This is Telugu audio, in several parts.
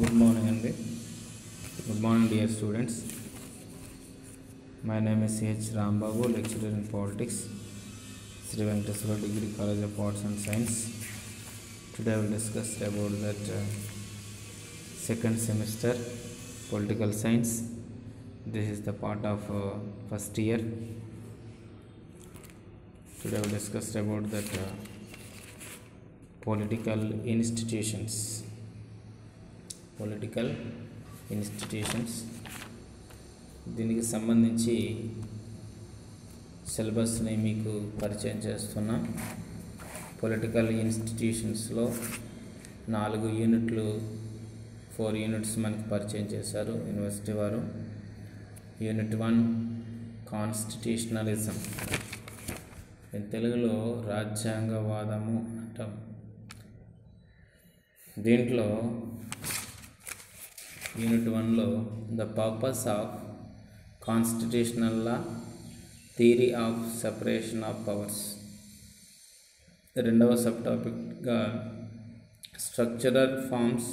good morning and good morning dear students. My name is ch rambabu lecturer in politics sri venkateswara degree college of arts and science. Today i will discuss about that uh, second semester political science. This is the part of uh, first year. Today i will discuss about that uh, political institutions. Political institutions దీనికి సంబంధించి సిలబస్ని మీకు పరిచయం చేస్తున్నా. పొలిటికల్ ఇన్స్టిట్యూషన్స్లో నాలుగు యూనిట్లు ఫోర్ యూనిట్స్ మనకి పరిచయం చేశారు యూనివర్సిటీ వారు. యూనిట్ వన్ కాన్స్టిట్యూషనలిజం తెలుగులో రాజ్యాంగవాదము అంటాం. దీంట్లో యూనిట్ వన్లో the purpose of constitutional law theory of separation of powers రెండవ సబ్ టాపిక్గా structural forms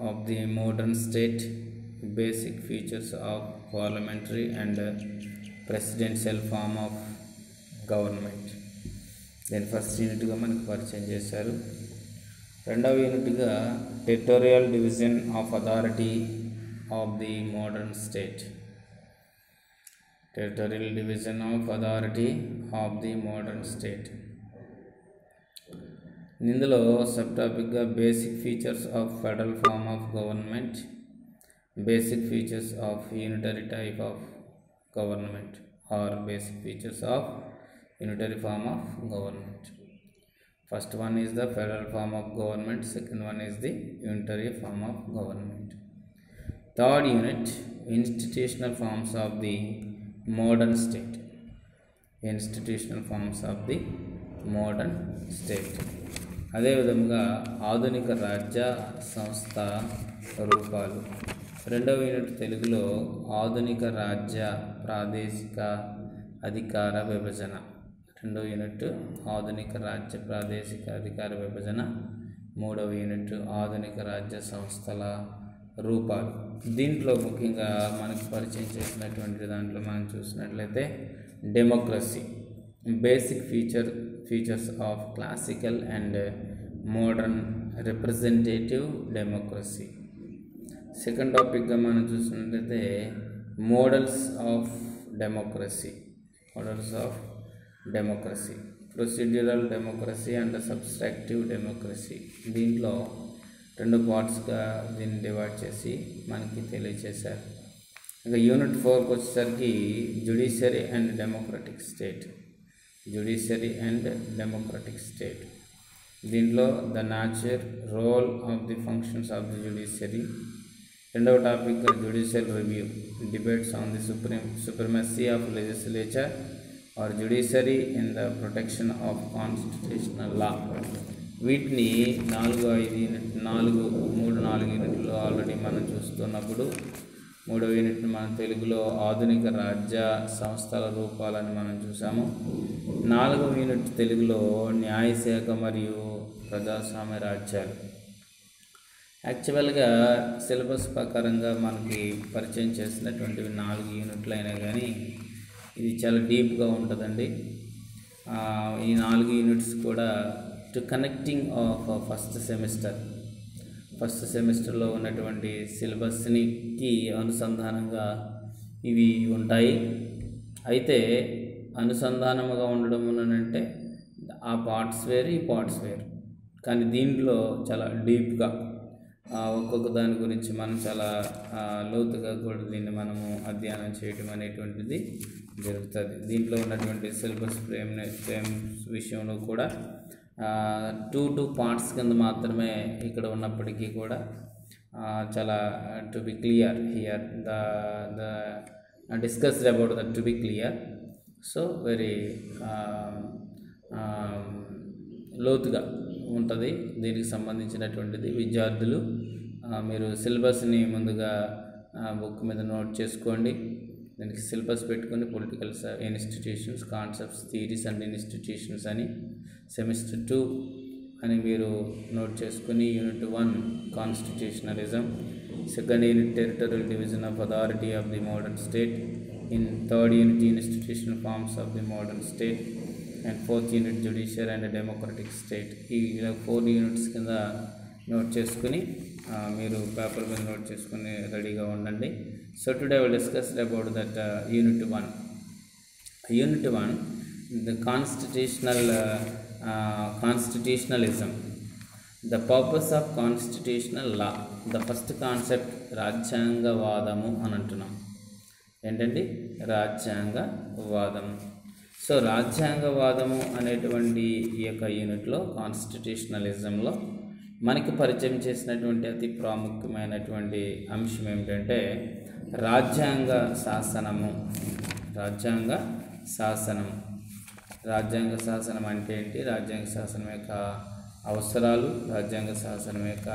of the modern state basic features of parliamentary and presidential form of government దీని ఫస్ట్ యూనిట్గా మనకు పరిచయం చేశారు రెండవ యూనిట్గా territorial division of authority of the modern state territorial division of authority of the modern state ఇందులో సబ్ టాపిక్గా basic features of federal form of government basic features of unitary type of government or basic features of unitary form of government first one is the federal form of government second one is the unitary form of government third unit institutional forms of the modern state institutional forms of the modern state అదేవిధముగా ఆధునిక రాజ్య సంస్థ రూపాలు. రెండవ యూనిట్ తెలుగులో ఆధునిక రాజ్య ప్రాదేశిక అధికార విభజన. రెండవ యూనిట్ ఆధునిక రాజ్య ప్రాదేశిక అధికార విభజన. మూడవ యూనిట్ ఆధునిక రాజ్య సంస్థల రూపాలు. దీంట్లో ముఖ్యంగా మనకు పరిచయం చేసినటువంటి దాంట్లో మనం చూసినట్లయితే democracy basic feature features of classical and modern representative democracy. Second టాపిక్గా మనం చూసినట్లయితే models of democracy. Models of democracy procedural democracy and substractive democracy దీంట్లో రెండు పార్ట్స్గా దీన్ని డివైడ్ చేసి మనకి తెలియచేశారు. ఇంకా యూనిట్ ఫోర్కి వచ్చేసరికి judiciary and democratic state judiciary and democratic state దీంట్లో the nature role of the functions of the judiciary రెండవ topic judicial review debates on the supreme supremacy of legislature or judiciary in the protection of constitutional law వీటిని నాలుగు ఐదు యూనిట్ నాలుగు మూడు నాలుగు యూనిట్లు ఆల్రెడీ మనం చూస్తున్నప్పుడు మూడవ యూనిట్ని మన తెలుగులో ఆధునిక రాజ్య సంస్థల రూపాలని మనం చూసాము నాలుగవ యూనిట్ తెలుగులో న్యాయశాఖ మరియు ప్రజాస్వామ్య రాజ్యాలు. యాక్చువల్గా సిలబస్ ప్రకారంగా మనకి పరిచయం చేసినటువంటివి నాలుగు యూనిట్లు అయినా కానీ ఇది చాలా డీప్గా ఉంటుందండి. ఈ నాలుగు యూనిట్స్ కూడా to connecting of first semester. First సెమిస్టర్లో ఉన్నటువంటి సిలబస్కి అనుసంధానంగా ఇవి ఉంటాయి. అయితే అనుసంధానముగా ఉండడం అంటే ఆ పార్ట్స్ వేరు ఈ పార్ట్స్ వేరు. కానీ దీంట్లో చాలా డీప్గా ఒక్కొక్క దాని గురించి మనం చాలా లోతుగా కూడా దీన్ని మనము అధ్యయనం చేయటం అనేటువంటిది జరుగుతుంది. దీంట్లో ఉన్నటువంటి సిలబస్ ఫ్రేమ్ ఫ్రేమ్ విషయంలో కూడా టూ టూ పార్ట్స్ కింద మాత్రమే ఇక్కడ ఉన్నప్పటికీ కూడా చాలా to be clear here the the discussed about the to be clear. So very లోతుగా. ఉంటుంది. దీనికి సంబంధించినటువంటిది. విద్యార్థులు మీరు సిలబస్ని ముందుగా బుక్ మీద నోట్ చేసుకోండి. దానికి సిలబస్ పెట్టుకొని political institutions concepts theories and institutions అని సెమిస్టర్ టూ అని మీరు నోట్ చేసుకుని unit one constitutionalism second unit territorial division of authority of the modern state in third unit institutional forms of the modern state and fourth unit judiciary and democratic state ఈ ఫోర్ యూనిట్స్ కింద నోట్ చేసుకుని మీరు పేపర్ మీద నోట్ చేసుకుని రెడీగా ఉండండి. So today will discuss about that unit one unit one the constitutional constitutionalism the purpose of constitutional law the first concept రాజ్యాంగవాదము అని అంటున్నాం. ఏంటండి? రాజ్యాంగవాదము సో రాజ్యాంగవాదము అనేటువంటి ఈ యొక్క యూనిట్లో కాన్స్టిట్యూషనలిజంలో మనకి పరిచయం చేసినటువంటి అతి ప్రాముఖ్యమైనటువంటి అంశం ఏమిటంటే రాజ్యాంగ శాసనము. రాజ్యాంగ శాసనం. రాజ్యాంగ శాసనం అంటే ఏంటి? రాజ్యాంగ శాసనం యొక్క అవసరాలు రాజ్యాంగ శాసనం యొక్క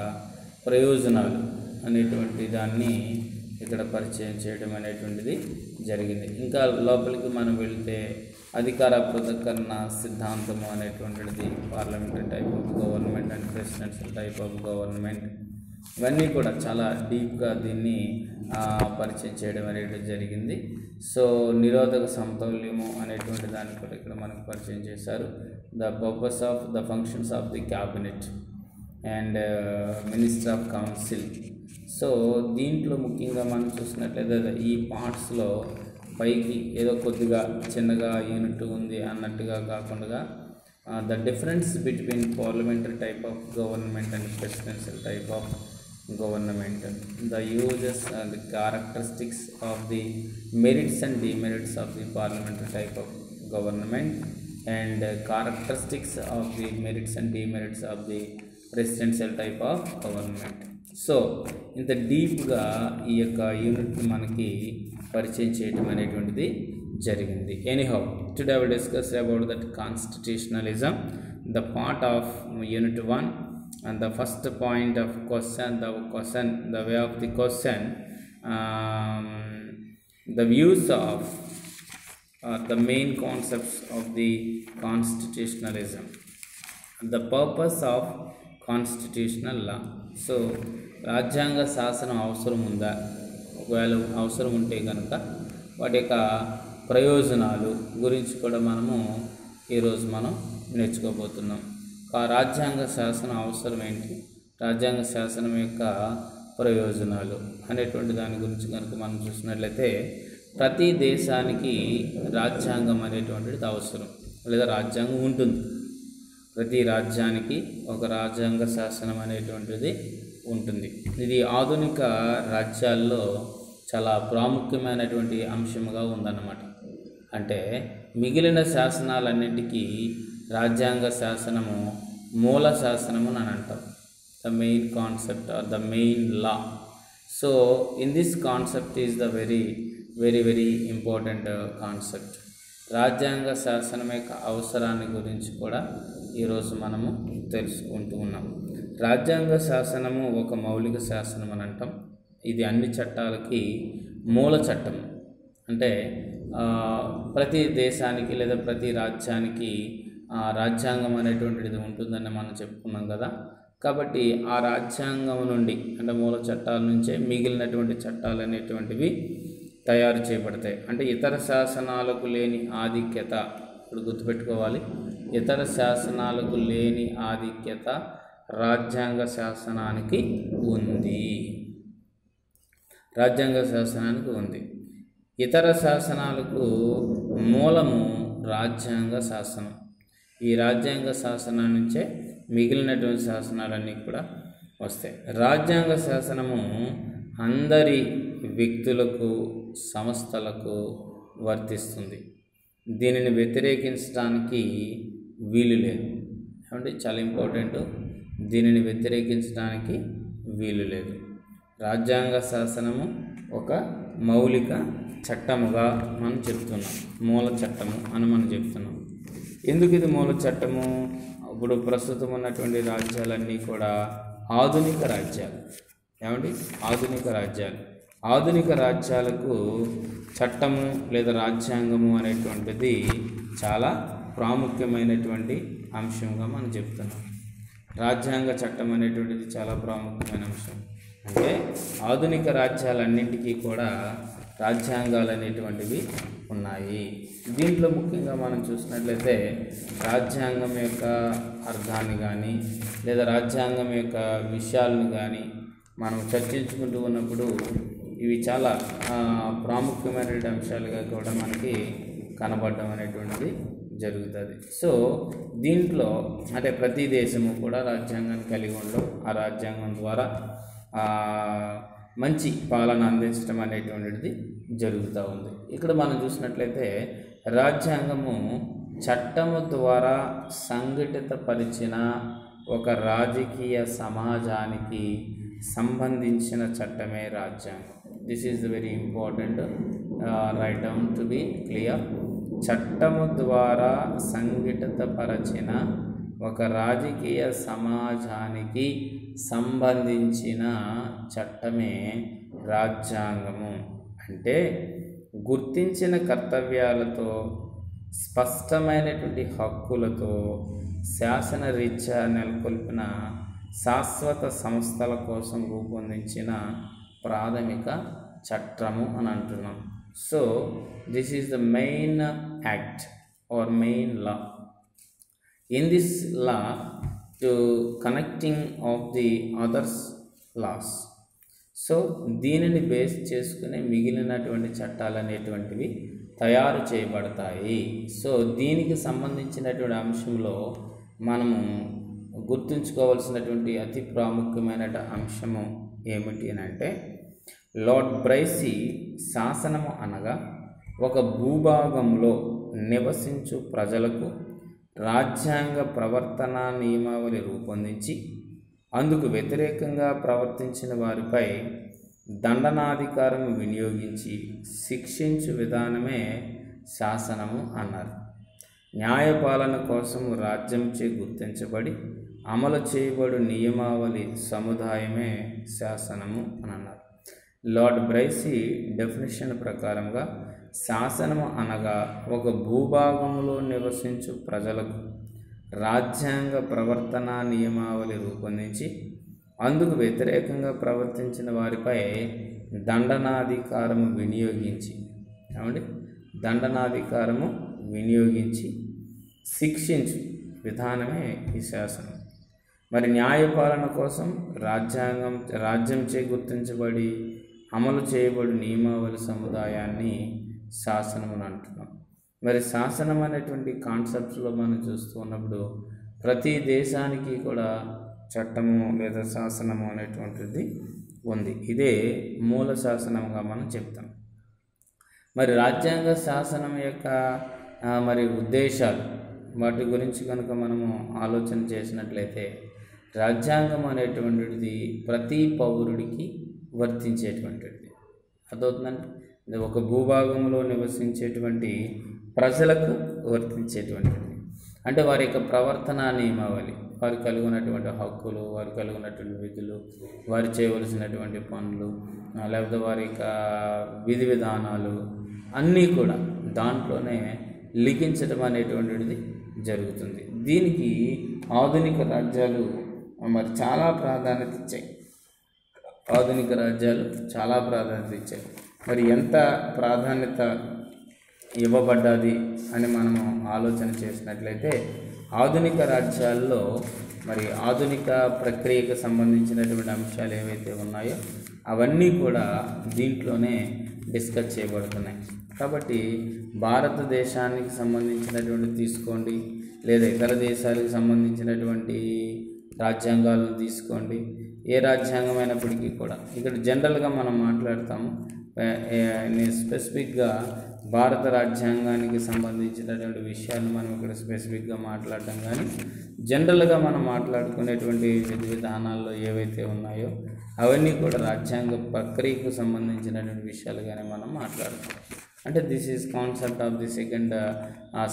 ప్రయోజనాలు అనేటువంటి దాన్ని ఇక్కడ పరిచయం చేయడం అనేటువంటిది జరిగింది. ఇంకా లోపలికి మనం వెళితే అధికార పృథక్కరణ సిద్ధాంతము అనేటువంటిది parliamentary type of government and presidential type of government ఇవన్నీ కూడా చాలా డీప్గా దీన్ని పరిచయం చేయడం అనేది జరిగింది. సో నిరోధక సమతౌల్యము అనేటువంటి దాన్ని కూడా ఇక్కడ మనకు పరిచయం చేశారు. The purpose of the functions of the cabinet and minister of council so దీంట్లో ముఖ్యంగా మనం చూసినట్లయితే ఈ పార్ట్స్లో పైకి ఏదో కొద్దిగా చిన్నగా అయినట్టు ఉంది అన్నట్టుగా కాకుండా the difference between parliamentary type of government and presidential type of government the uses and characteristics of the merits and demerits of the parliamentary type of government and characteristics of the merits and demerits of the presidential type of government so ఇంత డీప్గా ఈ యొక్క యూనిట్ మనకి పరిచయం చేయటం అనేటువంటిది జరిగింది. Anyhow today I will discuss about that constitutionalism the part of unit one and the first point of question the question the way of the question the views of the main concepts of the constitutionalism the purpose of constitutional law so రాజ్యాంగ శాసనం అవసరం ఉందా ఒకవేళ అవసరం ఉంటే కనుక వాటి యొక్క ప్రయోజనాలు గురించి కూడా మనము ఈరోజు మనం నేర్చుకోబోతున్నాం. ఆ రాజ్యాంగ శాసనం అవసరం ఏంటి? రాజ్యాంగ శాసనం యొక్క ప్రయోజనాలు అనేటువంటి దాని గురించి కనుక మనం చూసినట్లయితే ప్రతి దేశానికి రాజ్యాంగం అనేటువంటిది అవసరం లేదా రాజ్యాంగం ఉంటుంది. ప్రతి రాజ్యానికి ఒక రాజ్యాంగ శాసనం అనేటువంటిది ఉంటుంది. ఇది ఆధునిక రాజ్యాల్లో చాలా ప్రాముఖ్యమైనటువంటి అంశముగా ఉందన్నమాట. అంటే మిగిలిన శాసనాలన్నింటికీ రాజ్యాంగ శాసనము మూల శాసనము అని అంటాం. The main concept or the main law so in this concept is the very very very important concept రాజ్యాంగ శాసనం యొక్క అవసరాన్ని గురించి కూడా ఈరోజు మనము తెలుసుకుంటూ ఉన్నాం. రాజ్యాంగ శాసనము ఒక మౌలిక శాసనం అని అంటాం. ఇది అన్ని చట్టాలకి మూల చట్టం. అంటే ప్రతి దేశానికి లేదా ప్రతి రాజ్యానికి ఆ, రాజ్యాంగం అనేటువంటిది ఉంటుందని మనం చెప్పుకున్నాం కదా. కాబట్టి ఆ రాజ్యాంగం నుండి అంటే మూల చట్టాల నుంచే మిగిలినటువంటి చట్టాలు అనేటువంటివి తయారు చేయబడతాయి. అంటే ఇతర శాసనాలకు లేని ఆధిక్యత ఇప్పుడు గుర్తుపెట్టుకోవాలి. ఇతర శాసనాలకు లేని ఆధిక్యత రాజ్యాంగ శాసనానికి ఉంది. రాజ్యాంగ శాసనానికి ఉంది. ఇతర శాసనాలకు మూలము రాజ్యాంగ శాసనం. ఈ రాజ్యాంగ శాసనం నుంచే మిగిలినటువంటి శాసనాలన్నీ కూడా వస్తాయి. రాజ్యాంగ శాసనము అందరి వ్యక్తులకు సంస్థలకు వర్తిస్తుంది. దీనిని వ్యతిరేకించడానికి వీలు లేదు. ఏమంటే చాలా ఇంపార్టెంట్. దీనిని వ్యతిరేకించడానికి వీలు లేదు. రాజ్యాంగ శాసనము ఒక మౌలిక చట్టముగా మనం చెప్తున్నాం. మూల చట్టము అని మనం చెప్తున్నాం. ఎందుకు ఇది మూల చట్టము? ఇప్పుడు ప్రస్తుతం ఉన్నటువంటి రాజ్యాలన్నీ కూడా ఆధునిక రాజ్యాలు. ఏమండి? ఆధునిక రాజ్యాలు. ఆధునిక రాజ్యాలకు చట్టము లేదా రాజ్యాంగము అనేటువంటిది చాలా ప్రాముఖ్యమైనటువంటి అంశంగా మనం చెప్తున్నాం. రాజ్యాంగ చట్టం అనేటువంటిది చాలా ప్రాముఖ్యమైన అంశం. అంటే ఆధునిక రాజ్యాలన్నింటికీ కూడా రాజ్యాంగాలు అనేటువంటివి ఉన్నాయి. దీంట్లో ముఖ్యంగా మనం చూసినట్లయితే రాజ్యాంగం యొక్క అర్థాన్ని కానీ లేదా రాజ్యాంగం యొక్క విషయాలను కానీ మనం చర్చించుకుంటూ ఉన్నప్పుడు ఇవి చాలా ప్రాముఖ్యమైనటువంటి అంశాలుగా కూడా మనకి కనబడడం అనేటువంటిది జరుగుతుంది. సో దీంట్లో అంటే ప్రతి దేశము కూడా రాజ్యాంగాన్ని కలిగి ఉండడం ఆ రాజ్యాంగం ద్వారా మంచి పాలన అందించడం అనేటువంటిది జరుగుతూ ఉంది. ఇక్కడ మనం చూసినట్లయితే రాజ్యాంగము చట్టము ద్వారా సంఘటితపరిచిన ఒక రాజకీయ సమాజానికి సంబంధించిన చట్టమే రాజ్యాంగం. This is very important right down to be clear చట్టము ద్వారా సంఘటితపరచిన ఒక రాజకీయ సమాజానికి సంబంధించిన చట్టమే రాజ్యాంగము. అంటే గుర్తించిన కర్తవ్యాలతో స్పష్టమైనటువంటి హక్కులతో శాసనరీత్యా నెలకొల్పిన శాశ్వత సంస్థల కోసం రూపొందించిన ప్రాథమిక చట్టము అని అంటున్నాం. So this is the main act or main law in this law to connecting of the others laws so దీనిని బేస్ చేసుకునే మిగిలినటువంటి చట్టాలు అనేటువంటివి తయారు చేయబడతాయి. సో దీనికి సంబంధించినటువంటి అంశంలో మనము గుర్తుంచుకోవాల్సినటువంటి అతి ప్రాముఖ్యమైన అంశము ఏమిటి అని అంటే లార్డ్ బ్రైసీ శాసనము అనగా ఒక భూభాగంలో నివసించు ప్రజలకు రాజ్యాంగ ప్రవర్తన నియమావళి రూపొందించి అందుకు వ్యతిరేకంగా ప్రవర్తించిన వారిపై దండనాధికారం వినియోగించి శిక్షించు విధానమే శాసనము అన్నారు. న్యాయపాలన కోసం రాజ్యంచే గుర్తించబడి అమలు చేయబడు నియమావళి సముదాయమే శాసనము అని అన్నారు లార్డ్ బ్రైసీ డెఫినేషన్ ప్రకారంగా శాసనము అనగా ఒక భూభాగంలో నివసించు ప్రజలకు రాజ్యాంగ ప్రవర్తన నియమావళి రూపొందించి అందుకు వ్యతిరేకంగా ప్రవర్తించిన వారిపై దండనాధికారము వినియోగించి ఏమండి? దండనాధికారము వినియోగించి శిక్షించు విధానమే ఈ శాసనం. మరి న్యాయపాలన కోసం రాజ్యాంగం రాజ్యంచే గుర్తించబడి అమలు చేయబడి నియమావళి సముదాయాన్ని శాసనం అని అంటున్నాం. మరి శాసనం అనేటువంటి కాన్సెప్ట్స్లో మనం చూస్తూ ఉన్నప్పుడు ప్రతి దేశానికి కూడా చట్టము లేదా శాసనము అనేటువంటిది ఉంది. ఇదే మూల శాసనంగా మనం చెప్తాం. మరి రాజ్యాంగ శాసనం యొక్క మరి ఉద్దేశాలు వాటి గురించి కనుక మనము ఆలోచన చేసినట్లయితే రాజ్యాంగం అనేటువంటిది ప్రతి పౌరుడికి వర్తించేటువంటిది. అదవుతుందంటే ఒక భూభాగంలో నివసించేటువంటి ప్రజలకు వర్తించేటువంటిది. అంటే వారి యొక్క ప్రవర్తన నియమావళి. వారు కలిగి ఉన్నటువంటి హక్కులు వారు కలిగి ఉన్నటువంటి విధులు వారు చేయవలసినటువంటి పనులు లేకపోతే వారి యొక్క విధి విధానాలు అన్నీ కూడా దాంట్లోనే లిఖించడం అనేటువంటిది జరుగుతుంది. దీనికి ఆధునిక రాజ్యాలు మరి చాలా ప్రాధాన్యత ఇచ్చాయి. ఆధునిక రాజ్యాలు చాలా ప్రాధాన్యత ఇచ్చాయి. మరి ఎంత ప్రాధాన్యత ఇవ్వబడ్డది అని మనము ఆలోచన చేసినట్లయితే ఆధునిక రాజ్యాల్లో మరి ఆధునిక ప్రక్రియకు సంబంధించినటువంటి అంశాలు ఏవైతే ఉన్నాయో అవన్నీ కూడా దీంట్లోనే డిస్కస్ చేయబడుతున్నాయి. కాబట్టి భారతదేశానికి సంబంధించినటువంటి తీసుకోండి లేదా ఇతర దేశాలకు సంబంధించినటువంటి రాజ్యాంగాలను తీసుకోండి ఏ రాజ్యాంగమైనప్పటికీ కూడా. ఇక్కడ జనరల్గా మనం మాట్లాడతాము. స్పెసిఫిక్గా భారత రాజ్యాంగానికి సంబంధించినటువంటి విషయాలు మనం ఇక్కడ స్పెసిఫిక్గా మాట్లాడటం కానీ జనరల్గా మనం మాట్లాడుకునేటువంటి విధి విధానాల్లో ఏవైతే ఉన్నాయో అవన్నీ కూడా రాజ్యాంగ ప్రక్రియకు సంబంధించినటువంటి విషయాలుగానే మనం మాట్లాడతాం. అంటే this is concept of the second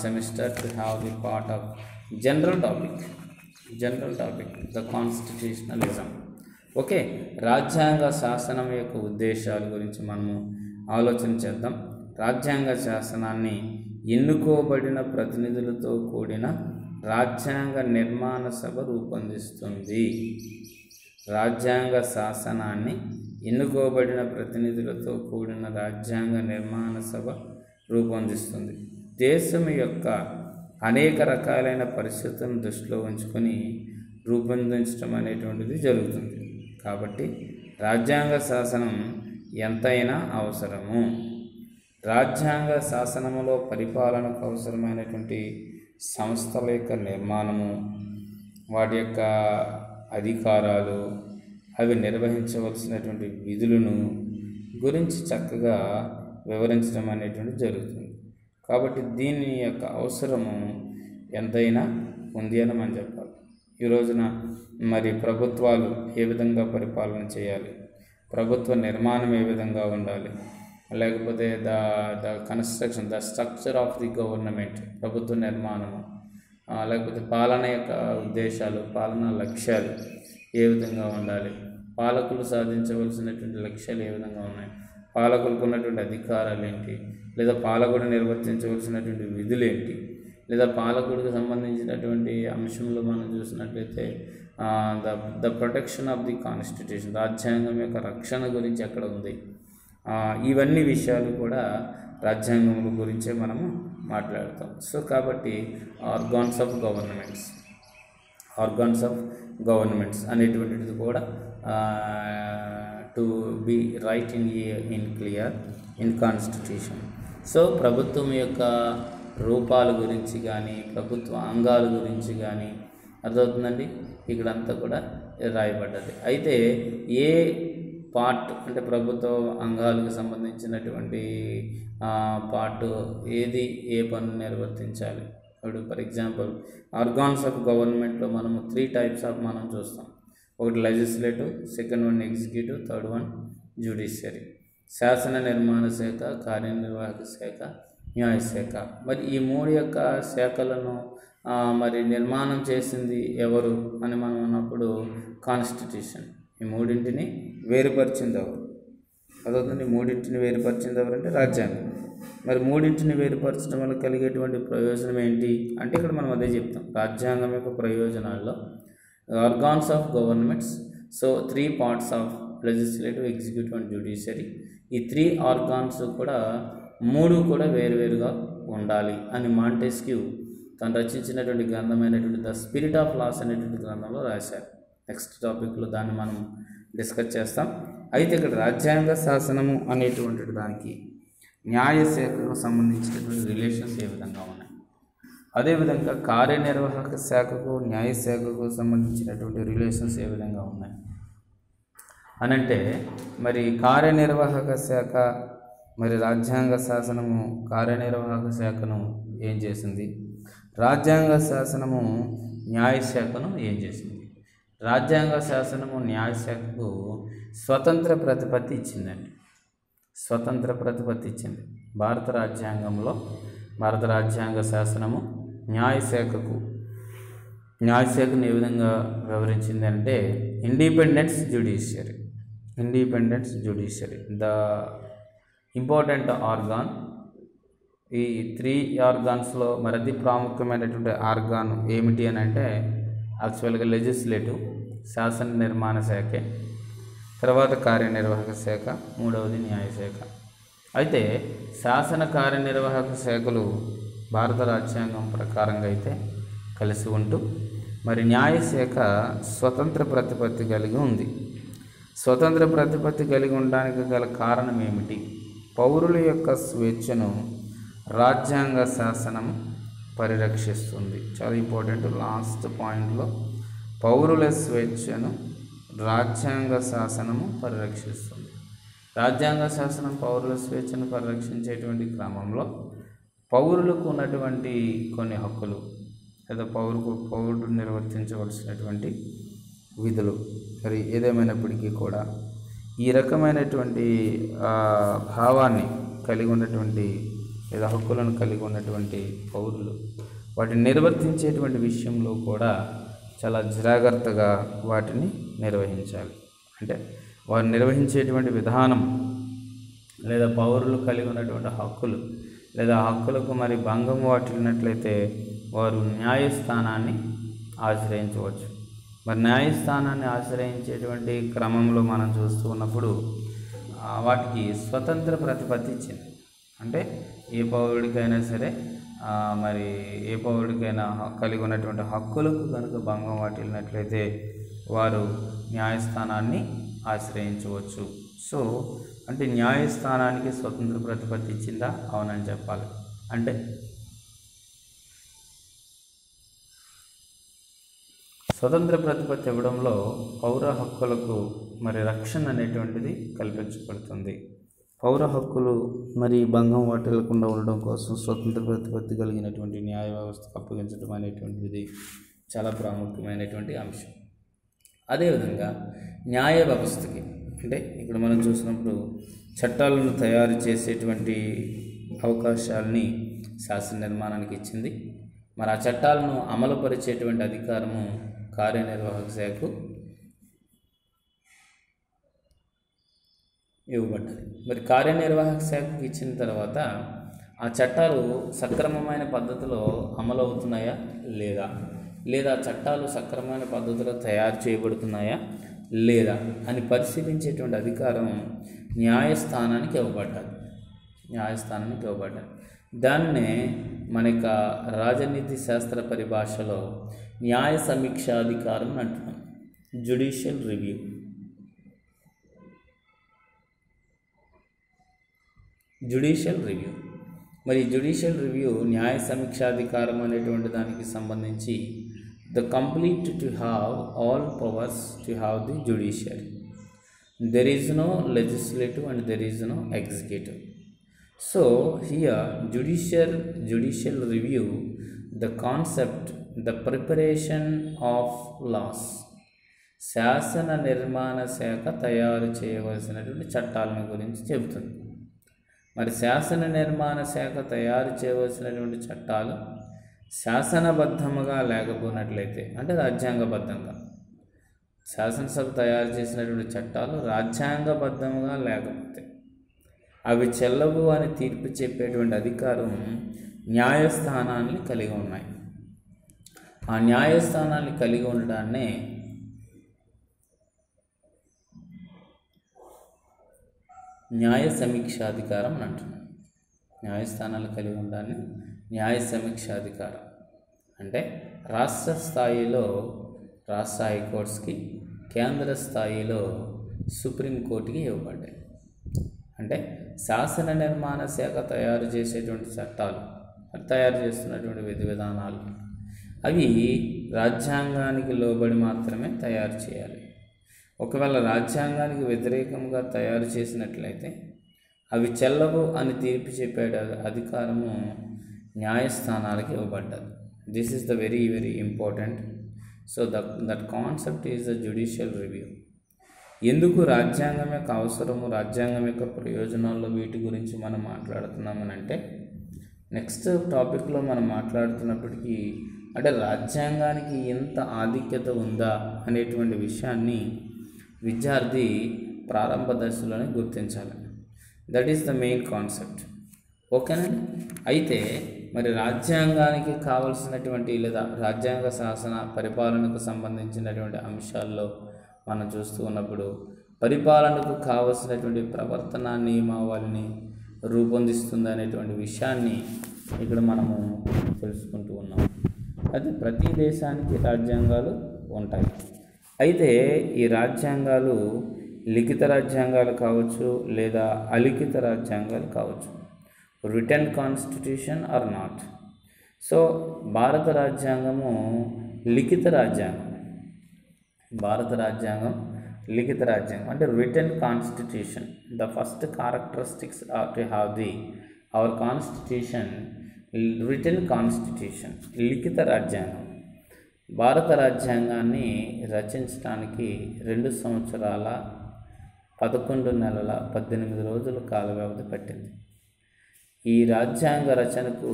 semester to have the part of general topic general topic the constitutionalism okay రాజ్యాంగ శాసనం యొక్క ఉద్దేశాల గురించి మనము ఆలోచన చేద్దాం. రాజ్యాంగ శాసనాన్ని ఎన్నుకోబడిన ప్రతినిధులతో కూడిన రాజ్యాంగ నిర్మాణ సభ రూపొందిస్తుంది. రాజ్యాంగ శాసనాన్ని ఎన్నుకోబడిన ప్రతినిధులతో కూడిన రాజ్యాంగ నిర్మాణ సభ రూపొందిస్తుంది. దేశం యొక్క అనేక రకాలైన పరిస్థితులను దృష్టిలో ఉంచుకొని రూపొందించడం అనేటువంటిది జరుగుతుంది. కాబట్టి రాజ్యాంగ శాసనం ఎంతైనా అవసరము. రాజ్యాంగ శాసనములో పరిపాలనకు అవసరమైనటువంటి సంస్థల యొక్క నిర్మాణము వాటి యొక్క అధికారాలు అవి నిర్వహించవలసినటువంటి విధులను గురించి చక్కగా వివరించడం అనేటువంటి జరుగుతుంది. కాబట్టి దీని యొక్క అవసరము ఎంతైనా ఉంది అని మనం చెప్పాలి. ఈ రోజున మరి ప్రభుత్వాలు ఏ విధంగా పరిపాలన చేయాలి? ప్రభుత్వ నిర్మాణం ఏ విధంగా ఉండాలి? లేకపోతే the the construction the structure of the government ప్రభుత్వ నిర్మాణము లేకపోతే పాలన యొక్క ఉద్దేశాలు పాలనా లక్ష్యాలు ఏ విధంగా ఉండాలి? పాలకులు సాధించవలసినటువంటి లక్ష్యాలు ఏ విధంగా ఉన్నాయి? పాలకులకు ఉన్నటువంటి అధికారాలు ఏంటి? లేదా పాలకుడు నిర్వర్తించవలసినటువంటి విధులు ఏంటి? లేదా పాలకుడికి సంబంధించినటువంటి అంశంలో మనం చూసినట్లయితే the the protection of the constitution రాజ్యాంగం యొక్క రక్షణ గురించి ఎక్కడ ఉంది? ఇవన్నీ విషయాలు కూడా రాజ్యాంగం గురించే మనము మాట్లాడతాం. సో కాబట్టి organs of governments organs of governments అనేటువంటిది కూడా to be right in in clear in constitution. So ప్రభుత్వం యొక్క రూపాల గురించి కానీ ప్రభుత్వ అంగాల గురించి కానీ అర్థమవుతుందండి? ఇక్కడంతా కూడా రాయబడ్డది. అయితే ఏ పార్ట్ అంటే ప్రభుత్వ అంగాలకు సంబంధించినటువంటి పార్ట్ ఏది ఏ పనులు నిర్వర్తించాలి? ఇప్పుడు ఫర్ ఎగ్జాంపుల్ ఆర్గాన్స్ ఆఫ్ గవర్నమెంట్లో మనము త్రీ టైప్స్ ఆఫ్ మనం చూస్తాం. ఒకటి legislative second one executive third one judiciary. శాసన నిర్మాణ శాఖ కార్యనిర్వాహక శాఖ న్యాయశాఖ. మరి ఈ మూడు యొక్క శాఖలను మరి నిర్మాణం చేసింది ఎవరు అని మనం అన్నప్పుడు కాన్స్టిట్యూషన్. ఈ మూడింటిని వేరుపరిచింది ఎవరు? అదవుతుంది మూడింటిని వేరుపరిచింది ఎవరంటే రాజ్యాంగం. మరి మూడింటిని వేరుపరచడం వల్ల కలిగేటువంటి ప్రయోజనం ఏంటి? అంటే ఇక్కడ మనం అదే చెప్తాం. రాజ్యాంగం యొక్క ప్రయోజనాల్లో organs of governments so three parts of legislative executive and judiciary. ఈ త్రీ ఆర్గాన్స్ కూడా మూడు కూడా వేరువేరుగా ఉండాలి అని మాంటెస్క్యూ తను రచించినటువంటి గ్రంథమైనటువంటి ద స్పిరిట్ ఆఫ్ లాస్ అనేటువంటి గ్రంథంలో రాశారు. నెక్స్ట్ టాపిక్లో దాన్ని మనం డిస్కస్ చేస్తాం. అయితే ఇక్కడ రాజ్యాంగ శాసనము అనేటువంటి దానికి న్యాయశాఖకు సంబంధించినటువంటి రిలేషన్స్ ఏ విధంగా ఉన్నాయి? అదేవిధంగా కార్యనిర్వాహక శాఖకు న్యాయశాఖకు సంబంధించినటువంటి రిలేషన్స్ ఏ విధంగా ఉన్నాయి? అనంటే మరి కార్యనిర్వాహక శాఖ మరి రాజ్యాంగ శాసనము కార్యనిర్వాహక శాఖను ఏం చేసింది? రాజ్యాంగ శాసనము న్యాయశాఖను ఏం చేసింది? రాజ్యాంగ శాసనము న్యాయశాఖకు స్వతంత్ర ప్రతిపత్తి ఇచ్చిందండి. స్వతంత్ర ప్రతిపత్తి ఇచ్చింది. భారత రాజ్యాంగంలో భారత రాజ్యాంగ శాసనము న్యాయశాఖకు న్యాయశాఖను ఏ విధంగా వివరించింది అంటే independence judiciary independence judiciary. The important organ. ఈ త్రీ ఆర్గాన్స్లో మరి అతి ప్రాముఖ్యమైనటువంటి ఆర్గాన్ ఏమిటి అని అంటే యాక్చువల్గా లెజిస్లేటివ్ శాసన నిర్మాణ శాఖే తర్వాత కార్యనిర్వాహక శాఖ మూడవది న్యాయశాఖ అయితే శాసన కార్యనిర్వాహక శాఖలు భారత రాజ్యాంగం ప్రకారంగా అయితే కలిసి ఉంటూ మరి న్యాయశాఖ స్వతంత్ర ప్రతిపత్తి కలిగి ఉంది. స్వతంత్ర ప్రతిపత్తి కలిగి ఉండడానికి గల కారణం ఏమిటి? పౌరుల యొక్క స్వేచ్ఛను రాజ్యాంగ శాసనం పరిరక్షిస్తుంది. చాలా ఇంపార్టెంట్ లాస్ట్ పాయింట్లో పౌరుల స్వేచ్ఛను రాజ్యాంగ శాసనము పరిరక్షిస్తుంది. రాజ్యాంగ శాసనం పౌరుల స్వేచ్ఛను పరిరక్షించేటువంటి క్రమంలో పౌరులకు ఉన్నటువంటి కొన్ని హక్కులు లేదా పౌరుకు పౌరుడు నిర్వర్తించవలసినటువంటి విధులు మరి ఏదేమైనప్పటికీ కూడా ఈ రకమైనటువంటి భావాన్ని కలిగి ఉన్నటువంటి లేదా హక్కులను కలిగి ఉన్నటువంటి పౌరులు వాటిని నిర్వర్తించేటువంటి విషయంలో కూడా చాలా జాగ్రత్తగా వాటిని నిర్వహించాలి. అంటే వారు నిర్వహించేటువంటి విధానం లేదా పౌరులు కలిగి ఉన్నటువంటి హక్కులు లేదా హక్కులకు మరి భంగం వాటిల్లినట్లయితే వారు న్యాయస్థానాన్ని ఆశ్రయించవచ్చు. మరి న్యాయస్థానాన్ని ఆశ్రయించేటువంటి క్రమంలో మనం చూస్తూ ఉన్నప్పుడు వాటికి స్వతంత్ర ప్రతిపత్తి ఇచ్చింది. అంటే ఏ పౌరుడికైనా సరే మరి ఏ పౌరుడికైనా కలిగి ఉన్నటువంటి హక్కులకు కనుక భంగం వాటిల్లినట్లయితే వారు న్యాయస్థానాన్ని ఆశ్రయించవచ్చు. సో అంటే న్యాయస్థానానికి స్వతంత్ర ప్రతిపత్తి ఇచ్చిందా? అవునని చెప్పాలి. అంటే స్వతంత్ర ప్రతిపత్తి ఇవ్వడంలో పౌర హక్కులకు మరి రక్షణ అనేటువంటిది కల్పించబడుతుంది. పౌర హక్కులు మరి భంగం వాటిల్లకుండా ఉండడం కోసం స్వతంత్ర ప్రతిపత్తి కలిగినటువంటి న్యాయ వ్యవస్థకు అప్పగించడం అనేటువంటిది చాలా ప్రాముఖ్యమైనటువంటి అంశం. అదేవిధంగా న్యాయ వ్యవస్థకి అంటే ఇక్కడ మనం చూసినప్పుడు చట్టాలను తయారు చేసేటువంటి అవకాశాలని శాసన నిర్మాణానికి ఇచ్చింది. మరి ఆ చట్టాలను అమలుపరిచేటువంటి అధికారము కార్యనిర్వాహక శాఖకు ఇవ్వబడ్డది. మరి కార్యనిర్వాహక శాఖకు ఇచ్చిన తర్వాత ఆ చట్టాలు సక్రమమైన పద్ధతిలో అమలు అవుతున్నాయా లేదా? లేదా చట్టాలు సక్రమమైన పద్ధతిలో తయారు చేయబడుతున్నాయా లేదా అని పరిశీలించేటువంటి అధికారం న్యాయస్థానానికి ఇవ్వబడ్డాలి న్యాయస్థానానికి ఇవ్వబడ్డాలి దాన్నే మన యొక్క రాజనీతి శాస్త్ర పరిభాషలో న్యాయ సమీక్షాధికారం అని అంటున్నాం జుడిషియల్ రివ్యూ జుడిషియల్ రివ్యూ మరి జుడిషియల్ రివ్యూ న్యాయ సమీక్షాధికారం అనేటువంటి దానికి సంబంధించి the complete to have all powers to have the judiciary there is no legislative and there is no executive so here judicial judicial review the concept the preparation of laws శాసన నిర్మాణ శాఖ తయారు చేయవలసినటువంటి చట్టాలను గురించి చెబుతుంది. మరి శాసన నిర్మాణ శాఖ తయారు చేయవలసినటువంటి చట్టాలు శాసనబద్ధముగా లేకపోయినట్లయితే అంటే రాజ్యాంగబద్ధంగా. శాసనసభ తయారు చేసినటువంటి చట్టాలు రాజ్యాంగబద్ధముగా లేకపోతే అవి చెల్లవు అని తీర్పు చెప్పేటువంటి అధికారం న్యాయస్థానాన్ని కలిగి ఉన్నాయి. ఆ న్యాయస్థానాన్ని కలిగి ఉండడాన్నే న్యాయ సమీక్షాధికారం అని అంటున్నాం. న్యాయస్థానాలు కలిగి ఉండాలని న్యాయ సమీక్షాధికారం. అంటే రాష్ట్ర స్థాయిలో రాష్ట్ర హైకోర్ట్స్కి కేంద్ర స్థాయిలో సుప్రీంకోర్టుకి ఇవ్వబడ్డాయి. అంటే శాసన నిర్మాణ శాఖ తయారు చేసేటువంటి చట్టాలు తయారు చేస్తున్నటువంటి విధి విధానాలు. అవి రాజ్యాంగానికి లోబడి మాత్రమే తయారు చేయాలి. ఒకవేళ రాజ్యాంగానికి వ్యతిరేకంగా తయారు చేసినట్లయితే అవి చెల్లవు అని తీర్పు చెప్పే అధికారము న్యాయస్థానాలకు ఇవ్వబడ్డది. This is the very very important so the that concept is the judicial review ఎందుకు రాజ్యాంగం యొక్క అవసరము రాజ్యాంగం యొక్క ప్రయోజనాల్లో వీటి గురించి మనం మాట్లాడుతున్నామని అంటే నెక్స్ట్ టాపిక్లో మనం మాట్లాడుతున్నప్పటికీ అంటే రాజ్యాంగానికి ఎంత ఆధిక్యత ఉందా అనేటువంటి విషయాన్ని విద్యార్థి ప్రారంభ దశలోనే గుర్తించాలి. That is the main concept ఓకేనండి అయితే మరి రాజ్యాంగానికి కావలసినటువంటి లేదా రాజ్యాంగ శాసన పరిపాలనకు సంబంధించినటువంటి అంశాల్లో మనం చూస్తూ ఉన్నప్పుడు పరిపాలనకు కావలసినటువంటి ప్రవర్తన నియమావళిని రూపొందిస్తుంది అనేటువంటి విషయాన్ని ఇక్కడ మనము తెలుసుకుంటూ ఉన్నాం అయితే ప్రతి దేశానికి రాజ్యాంగాలు ఉంటాయి. అయితే ఈ రాజ్యాంగాలు లిఖిత రాజ్యాంగాలు కావచ్చు లేదా అలిఖిత రాజ్యాంగాలు కావచ్చు written constitution or not so భారత రాజ్యాంగము లిఖిత రాజ్యాంగం. భారత రాజ్యాంగం లిఖిత రాజ్యాంగం. అంటే written constitution the first characteristics are to have the our constitution written constitution లిఖిత రాజ్యాంగం. భారత రాజ్యాంగాన్ని రచించడానికి రెండు సంవత్సరాల పదకొండు నెలల పద్దెనిమిది రోజుల కాల వ్యవధి పట్టింది. ఈ రాజ్యాంగ రచనకు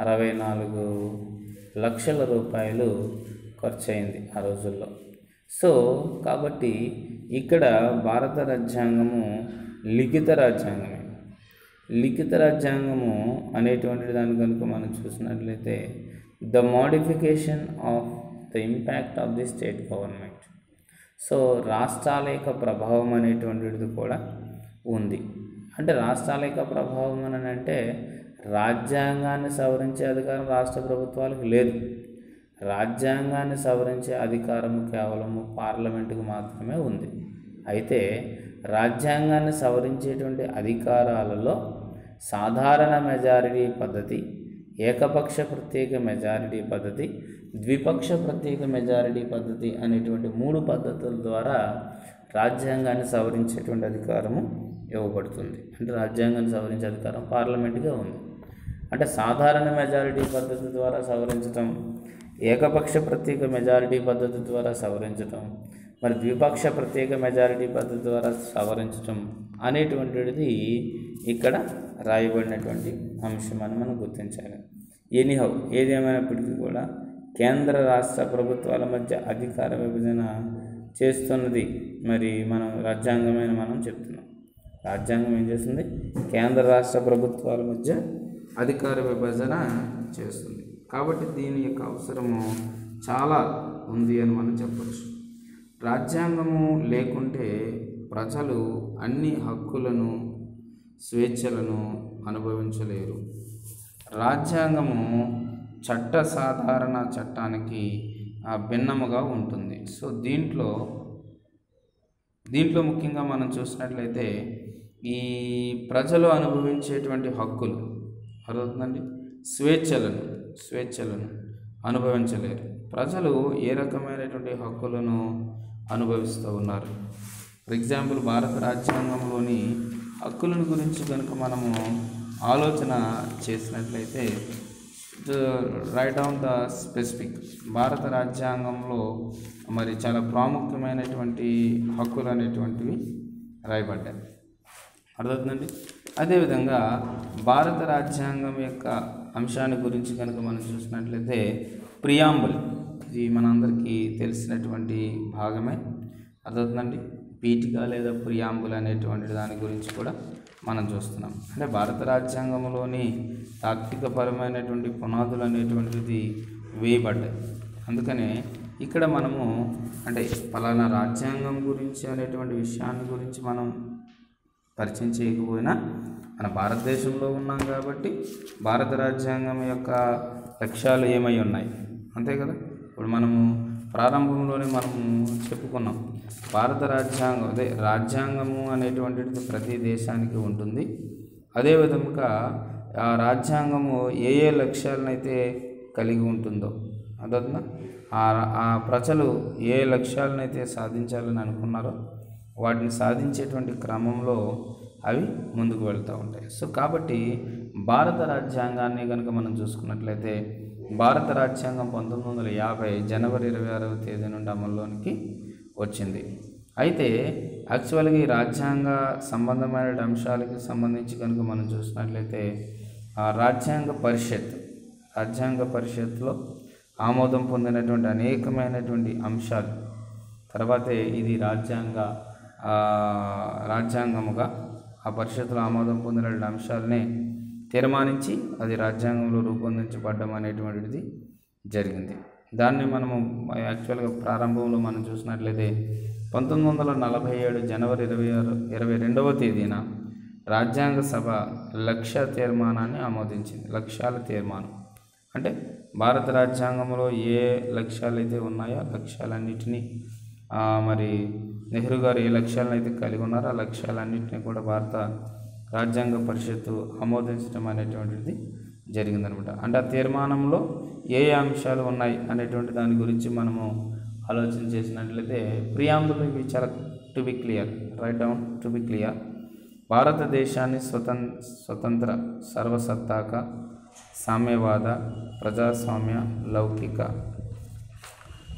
అరవై నాలుగు లక్షల రూపాయలు ఖర్చయింది ఆ రోజుల్లో. సో కాబట్టి ఇక్కడ భారత రాజ్యాంగము లిఖిత రాజ్యాంగమే. లిఖిత రాజ్యాంగము అనేటువంటి దాని కనుక మనం చూసినట్లయితే the modification of the impact of the state government so రాష్ట్రాల యొక్క ప్రభావం అనేటువంటిది కూడా ఉంది. అంటే రాష్ట్రాల యొక్క ప్రభావం అని అంటే రాజ్యాంగాన్ని సవరించే అధికారం రాష్ట్ర ప్రభుత్వాలకు లేదు. రాజ్యాంగాన్ని సవరించే అధికారం కేవలము పార్లమెంటుకు మాత్రమే ఉంది. అయితే రాజ్యాంగాన్ని సవరించేటువంటి అధికారాలలో సాధారణ మెజారిటీ పద్ధతి ఏకపక్ష ప్రత్యేక మెజారిటీ పద్ధతి ద్విపక్ష ప్రత్యేక మెజారిటీ పద్ధతి అనేటువంటి మూడు పద్ధతుల ద్వారా రాజ్యాంగాన్ని సవరించేటువంటి అధికారము ఇవ్వబడుతుంది. అంటే రాజ్యాంగాన్ని సవరించే అధికారం పార్లమెంట్గా ఉంది. అంటే సాధారణ మెజారిటీ పద్ధతి ద్వారా సవరించటం ఏకపక్ష ప్రత్యేక మెజారిటీ పద్ధతి ద్వారా సవరించటం మరి ద్విపక్ష ప్రత్యేక మెజారిటీ పద్ధతి ద్వారా సవరించటం అనేటువంటిది ఇక్కడ రాయబడినటువంటి అంశం అని మనం గుర్తించాలి. ఎనీహౌ ఏదేమైనప్పటికీ కూడా కేంద్ర రాష్ట్ర ప్రభుత్వాల మధ్య అధికార విభజన చేస్తున్నది మరి మనం రాజ్యాంగమైన మనం చెప్తున్నాం. రాజ్యాంగం ఏం చేస్తుంది? కేంద్ర రాష్ట్ర ప్రభుత్వాల మధ్య అధికార విభజన చేస్తుంది. కాబట్టి దీని యొక్క అవసరము చాలా ఉంది అని మనం చెప్పచ్చు. రాజ్యాంగము లేకుంటే ప్రజలు అన్ని హక్కులను స్వేచ్ఛలను అనుభవించలేరు. రాజ్యాంగము చట్ట సాధారణ చట్టానికి భిన్నముగా ఉంటుంది. సో దీంట్లో దీంట్లో ముఖ్యంగా మనం చూసినట్లయితే ఈ ప్రజలు అనుభవించేటువంటి హక్కులు అర్థవుతుందండి స్వేచ్ఛలను స్వేచ్ఛలను అనుభవించలేరు. ప్రజలు ఏ రకమైనటువంటి హక్కులను అనుభవిస్తూ ఉన్నారు? ఫర్ ఎగ్జాంపుల్ భారత రాజ్యాంగంలోని హక్కులను గురించి కనుక మనము ఆలోచన చేసినట్లయితే రైట్ ఆన్ ద స్పెసిఫిక్ భారత రాజ్యాంగంలో మరి చాలా ప్రాముఖ్యమైనటువంటి హక్కులు అనేటువంటివి రాయబడ్డాయి. అర్థవుతుందండి అదేవిధంగా భారత రాజ్యాంగం యొక్క అంశాన్ని గురించి కనుక మనం చూసినట్లయితే ప్రియాంబుల్ ఇది మనందరికీ తెలిసినటువంటి భాగమే. అర్థవుతుందండి పీఠిక లేదా ప్రియాంబుల్ అనేటువంటి దాని గురించి కూడా మనం చూస్తున్నాం. అంటే భారత రాజ్యాంగంలోని తాత్వికపరమైనటువంటి పునాదులు అనేటువంటిది వేయబడ్డాయి. అందుకనే ఇక్కడ మనము అంటే పలానా రాజ్యాంగం గురించి అనేటువంటి విషయాన్ని గురించి మనం పరిచయం చేయకపోయినా మన భారతదేశంలో ఉన్నాం కాబట్టి భారత రాజ్యాంగం యొక్క లక్ష్యాలు ఏమై ఉన్నాయి? అంతే కదా? ఇప్పుడు మనము ప్రారంభంలోనే మనం చెప్పుకున్నాం. భారత రాజ్యాంగం అదే రాజ్యాంగము అనేటువంటిది ప్రతి దేశానికి ఉంటుంది. అదే విధముగా ఆ రాజ్యాంగము ఏ ఏ లక్ష్యాలనైతే కలిగి ఉంటుందో అదొద్దా ఆ ఆ ప్రజలు ఏ లక్ష్యాలనైతే సాధించాలని అనుకున్నారో వాటిని సాధించేటువంటి క్రమంలో అవి ముందుకు వెళ్తూ ఉంటాయి. సో కాబట్టి భారత రాజ్యాంగాన్ని కనుక మనం చూసుకున్నట్లయితే భారత రాజ్యాంగం పంతొమ్మిది వందల యాభై జనవరి ఇరవై ఆరవ తేదీ నుండి అమల్లోనికి వచ్చింది. అయితే యాక్చువల్గా ఈ రాజ్యాంగ సంబంధమైన అంశాలకి సంబంధించి కనుక మనం చూసినట్లయితే రాజ్యాంగ పరిషత్ రాజ్యాంగ పరిషత్లో ఆమోదం పొందినటువంటి అనేకమైనటువంటి అంశాలు తర్వాతే ఇది రాజ్యాంగ రాజ్యాంగముగా ఆ పరిషత్తులో ఆమోదం పొందినటువంటి అంశాలనే తీర్మానించి అది రాజ్యాంగంలో రూపొందించబడ్డం అనేటువంటిది జరిగింది. దాన్ని మనము యాక్చువల్గా ప్రారంభంలో మనం చూసినట్లయితే పంతొమ్మిది వందల నలభై ఏడు జనవరి ఇరవై ఆరు ఇరవై రెండవ తేదీన రాజ్యాంగ సభ లక్ష్య తీర్మానాన్ని ఆమోదించింది. లక్ష్యాల తీర్మానం. అంటే భారత రాజ్యాంగంలో ఏ లక్ష్యాలు అయితే ఉన్నాయో ఆ లక్ష్యాలన్నింటినీ మరి నెహ్రూ గారు ఏ లక్ష్యాలను అయితే కలిగి ఉన్నారో ఆ లక్ష్యాలన్నింటినీ కూడా భారత రాజ్యాంగ పరిషత్తు ఆమోదించడం అనేటువంటిది జరిగిందనమాట. అంటే ఆ తీర్మానంలో ఏ ఏ అంశాలు ఉన్నాయి అనేటువంటి దాని గురించి మనము ఆలోచన చేసినట్లయితే ప్రియాంబుల్ ఇవి చాలా to be clear write down to be clear భారతదేశాన్ని స్వతం స్వతంత్ర సర్వసత్తాక సామ్యవాద ప్రజాస్వామ్య లౌకిక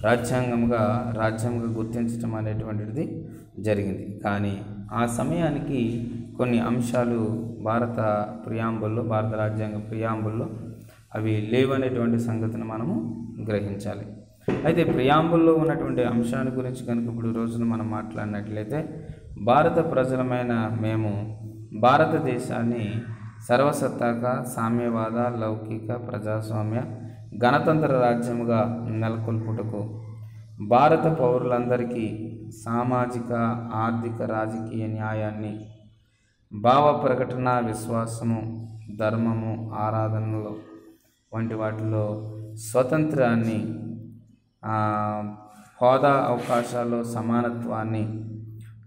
రాజ్యాంగంగా రాజ్యంగా గుర్తించడం అనేటువంటిది జరిగింది. కానీ ఆ సమయానికి కొన్ని అంశాలు భారత ప్రియాంబుల్లో భారత రాజ్యాంగ ప్రియాంబుల్లో అవి లేవనేటువంటి సంగతిని మనము గ్రహించాలి. అయితే ప్రియాంబుల్లో ఉన్నటువంటి అంశాన్ని గురించి కనుక ఇప్పుడు రోజున మనం మాట్లాడినట్లయితే భారత ప్రజలమైన మేము భారతదేశాన్ని సర్వసత్తాక సామ్యవాద లౌకిక ప్రజాస్వామ్య గణతంత్ర రాజ్యముగా నెలకొల్పుటకు భారత పౌరులందరికీ సామాజిక ఆర్థిక రాజకీయ న్యాయాన్ని భావ ప్రకటన విశ్వాసము ధర్మము ఆరాధనలు వంటి వాటిలో స్వతంత్రాన్ని హోదా అవకాశాల్లో సమానత్వాన్ని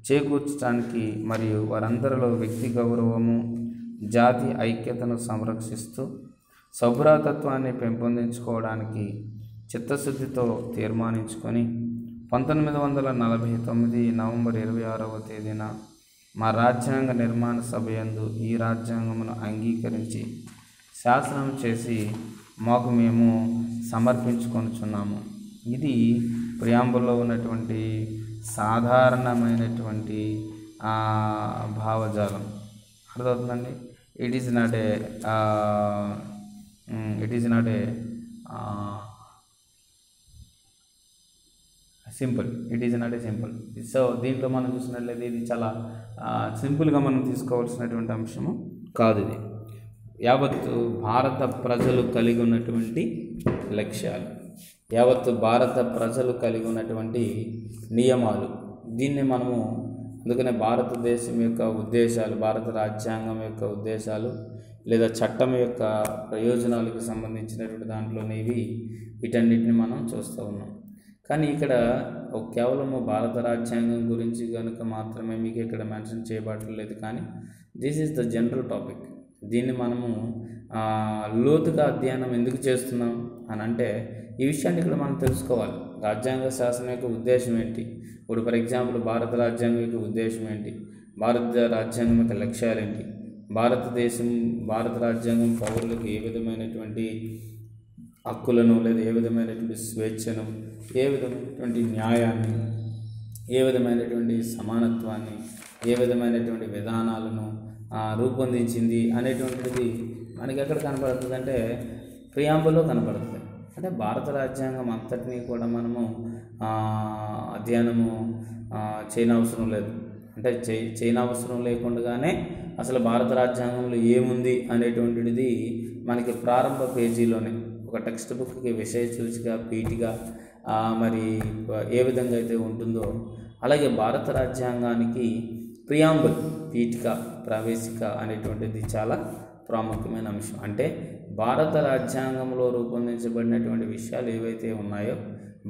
చేకూర్చడానికి మరియు వారందరిలో వ్యక్తి గౌరవము జాతి ఐక్యతను సంరక్షిస్తూ సభ్రాతత్వాన్ని పెంపొందించుకోవడానికి చిత్తశుద్ధితో తీర్మానించుకొని పంతొమ్మిది వందల నలభై తొమ్మిది నవంబర్ ఇరవై ఆరవ తేదీన మా రాజ్యాంగ నిర్మాణ సభ యందు ఈ రాజ్యాంగమును అంగీకరించి శాసనం చేసి మాకు మేము సమర్పించుకొనుచున్నాము. ఇది ప్రియాంబుల్లో ఉన్నటువంటి సాధారణమైనటువంటి భావజాలం. అర్థమవుతుందండి? It is not a it is not a simple. It is not a simple. So దీంట్లో మనం చూసినట్లయితే ఇది చాలా సింపుల్గా మనం తీసుకోవాల్సినటువంటి అంశము? కాదు ఇది. యావత్తు భారత ప్రజలు కలిగి ఉన్నటువంటి లక్ష్యాలు. యావత్తు భారత ప్రజలు కలిగి ఉన్నటువంటి నియమాలు. దీన్ని మనము అందుకనే భారతదేశం యొక్క ఉద్దేశాలు భారత రాజ్యాంగం యొక్క ఉద్దేశాలు లేదా చట్టం యొక్క ప్రయోజనాలకు సంబంధించినటువంటి దాంట్లోనేవి వీటన్నిటిని మనం చూస్తూ ఉన్నాం. కానీ ఇక్కడ కేవలము భారత రాజ్యాంగం గురించి కనుక మాత్రమే మీకు ఇక్కడ మెన్షన్ చేయబడలేదు కానీ this is the general topic దీన్ని మనము లోతుగా అధ్యయనం ఎందుకు చేస్తున్నాం అని అంటే ఈ విషయాన్ని ఇక్కడ మనం తెలుసుకోవాలి. రాజ్యాంగ శాసనం యొక్క ఉద్దేశం ఏంటి? ఇప్పుడు ఫర్ ఎగ్జాంపుల్ భారత రాజ్యాంగం యొక్క ఉద్దేశం ఏంటి? భారత రాజ్యాంగం యొక్క లక్ష్యాలు ఏంటి? భారతదేశం భారత రాజ్యాంగం పౌరులకు ఏ విధమైనటువంటి హక్కులను లేదా ఏ విధమైనటువంటి స్వేచ్ఛను ఏ విధమైనటువంటి న్యాయాన్ని ఏ విధమైనటువంటి సమానత్వాన్ని ఏ విధమైనటువంటి విధానాలను రూపొందించింది అనేటువంటిది మనకి ఎక్కడ కనపడుతుంది అంటే ప్రియాంబులో కనపడుతుంది. అంటే భారత రాజ్యాంగం అంతటినీ కూడా మనము అధ్యయనము ఆ, చేయనవసరం లేదు. అంటే చేయ చేయనవసరం లేకుండానే అసలు భారత రాజ్యాంగంలో ఏముంది అనేటువంటిది మనకి ప్రారంభ పేజీలోనే. ఒక టెక్స్ట్ బుక్కి విషయ సూచిక పీటిగా మరి ఏ విధంగా అయితే ఉంటుందో అలాగే భారత రాజ్యాంగానికి ప్రియాంబుల్ పీఠిక ప్రవేశిక అనేటువంటిది చాలా ప్రాముఖ్యమైన అంశం. అంటే భారత రాజ్యాంగంలో రూపొందించబడినటువంటి విషయాలు ఏవైతే ఉన్నాయో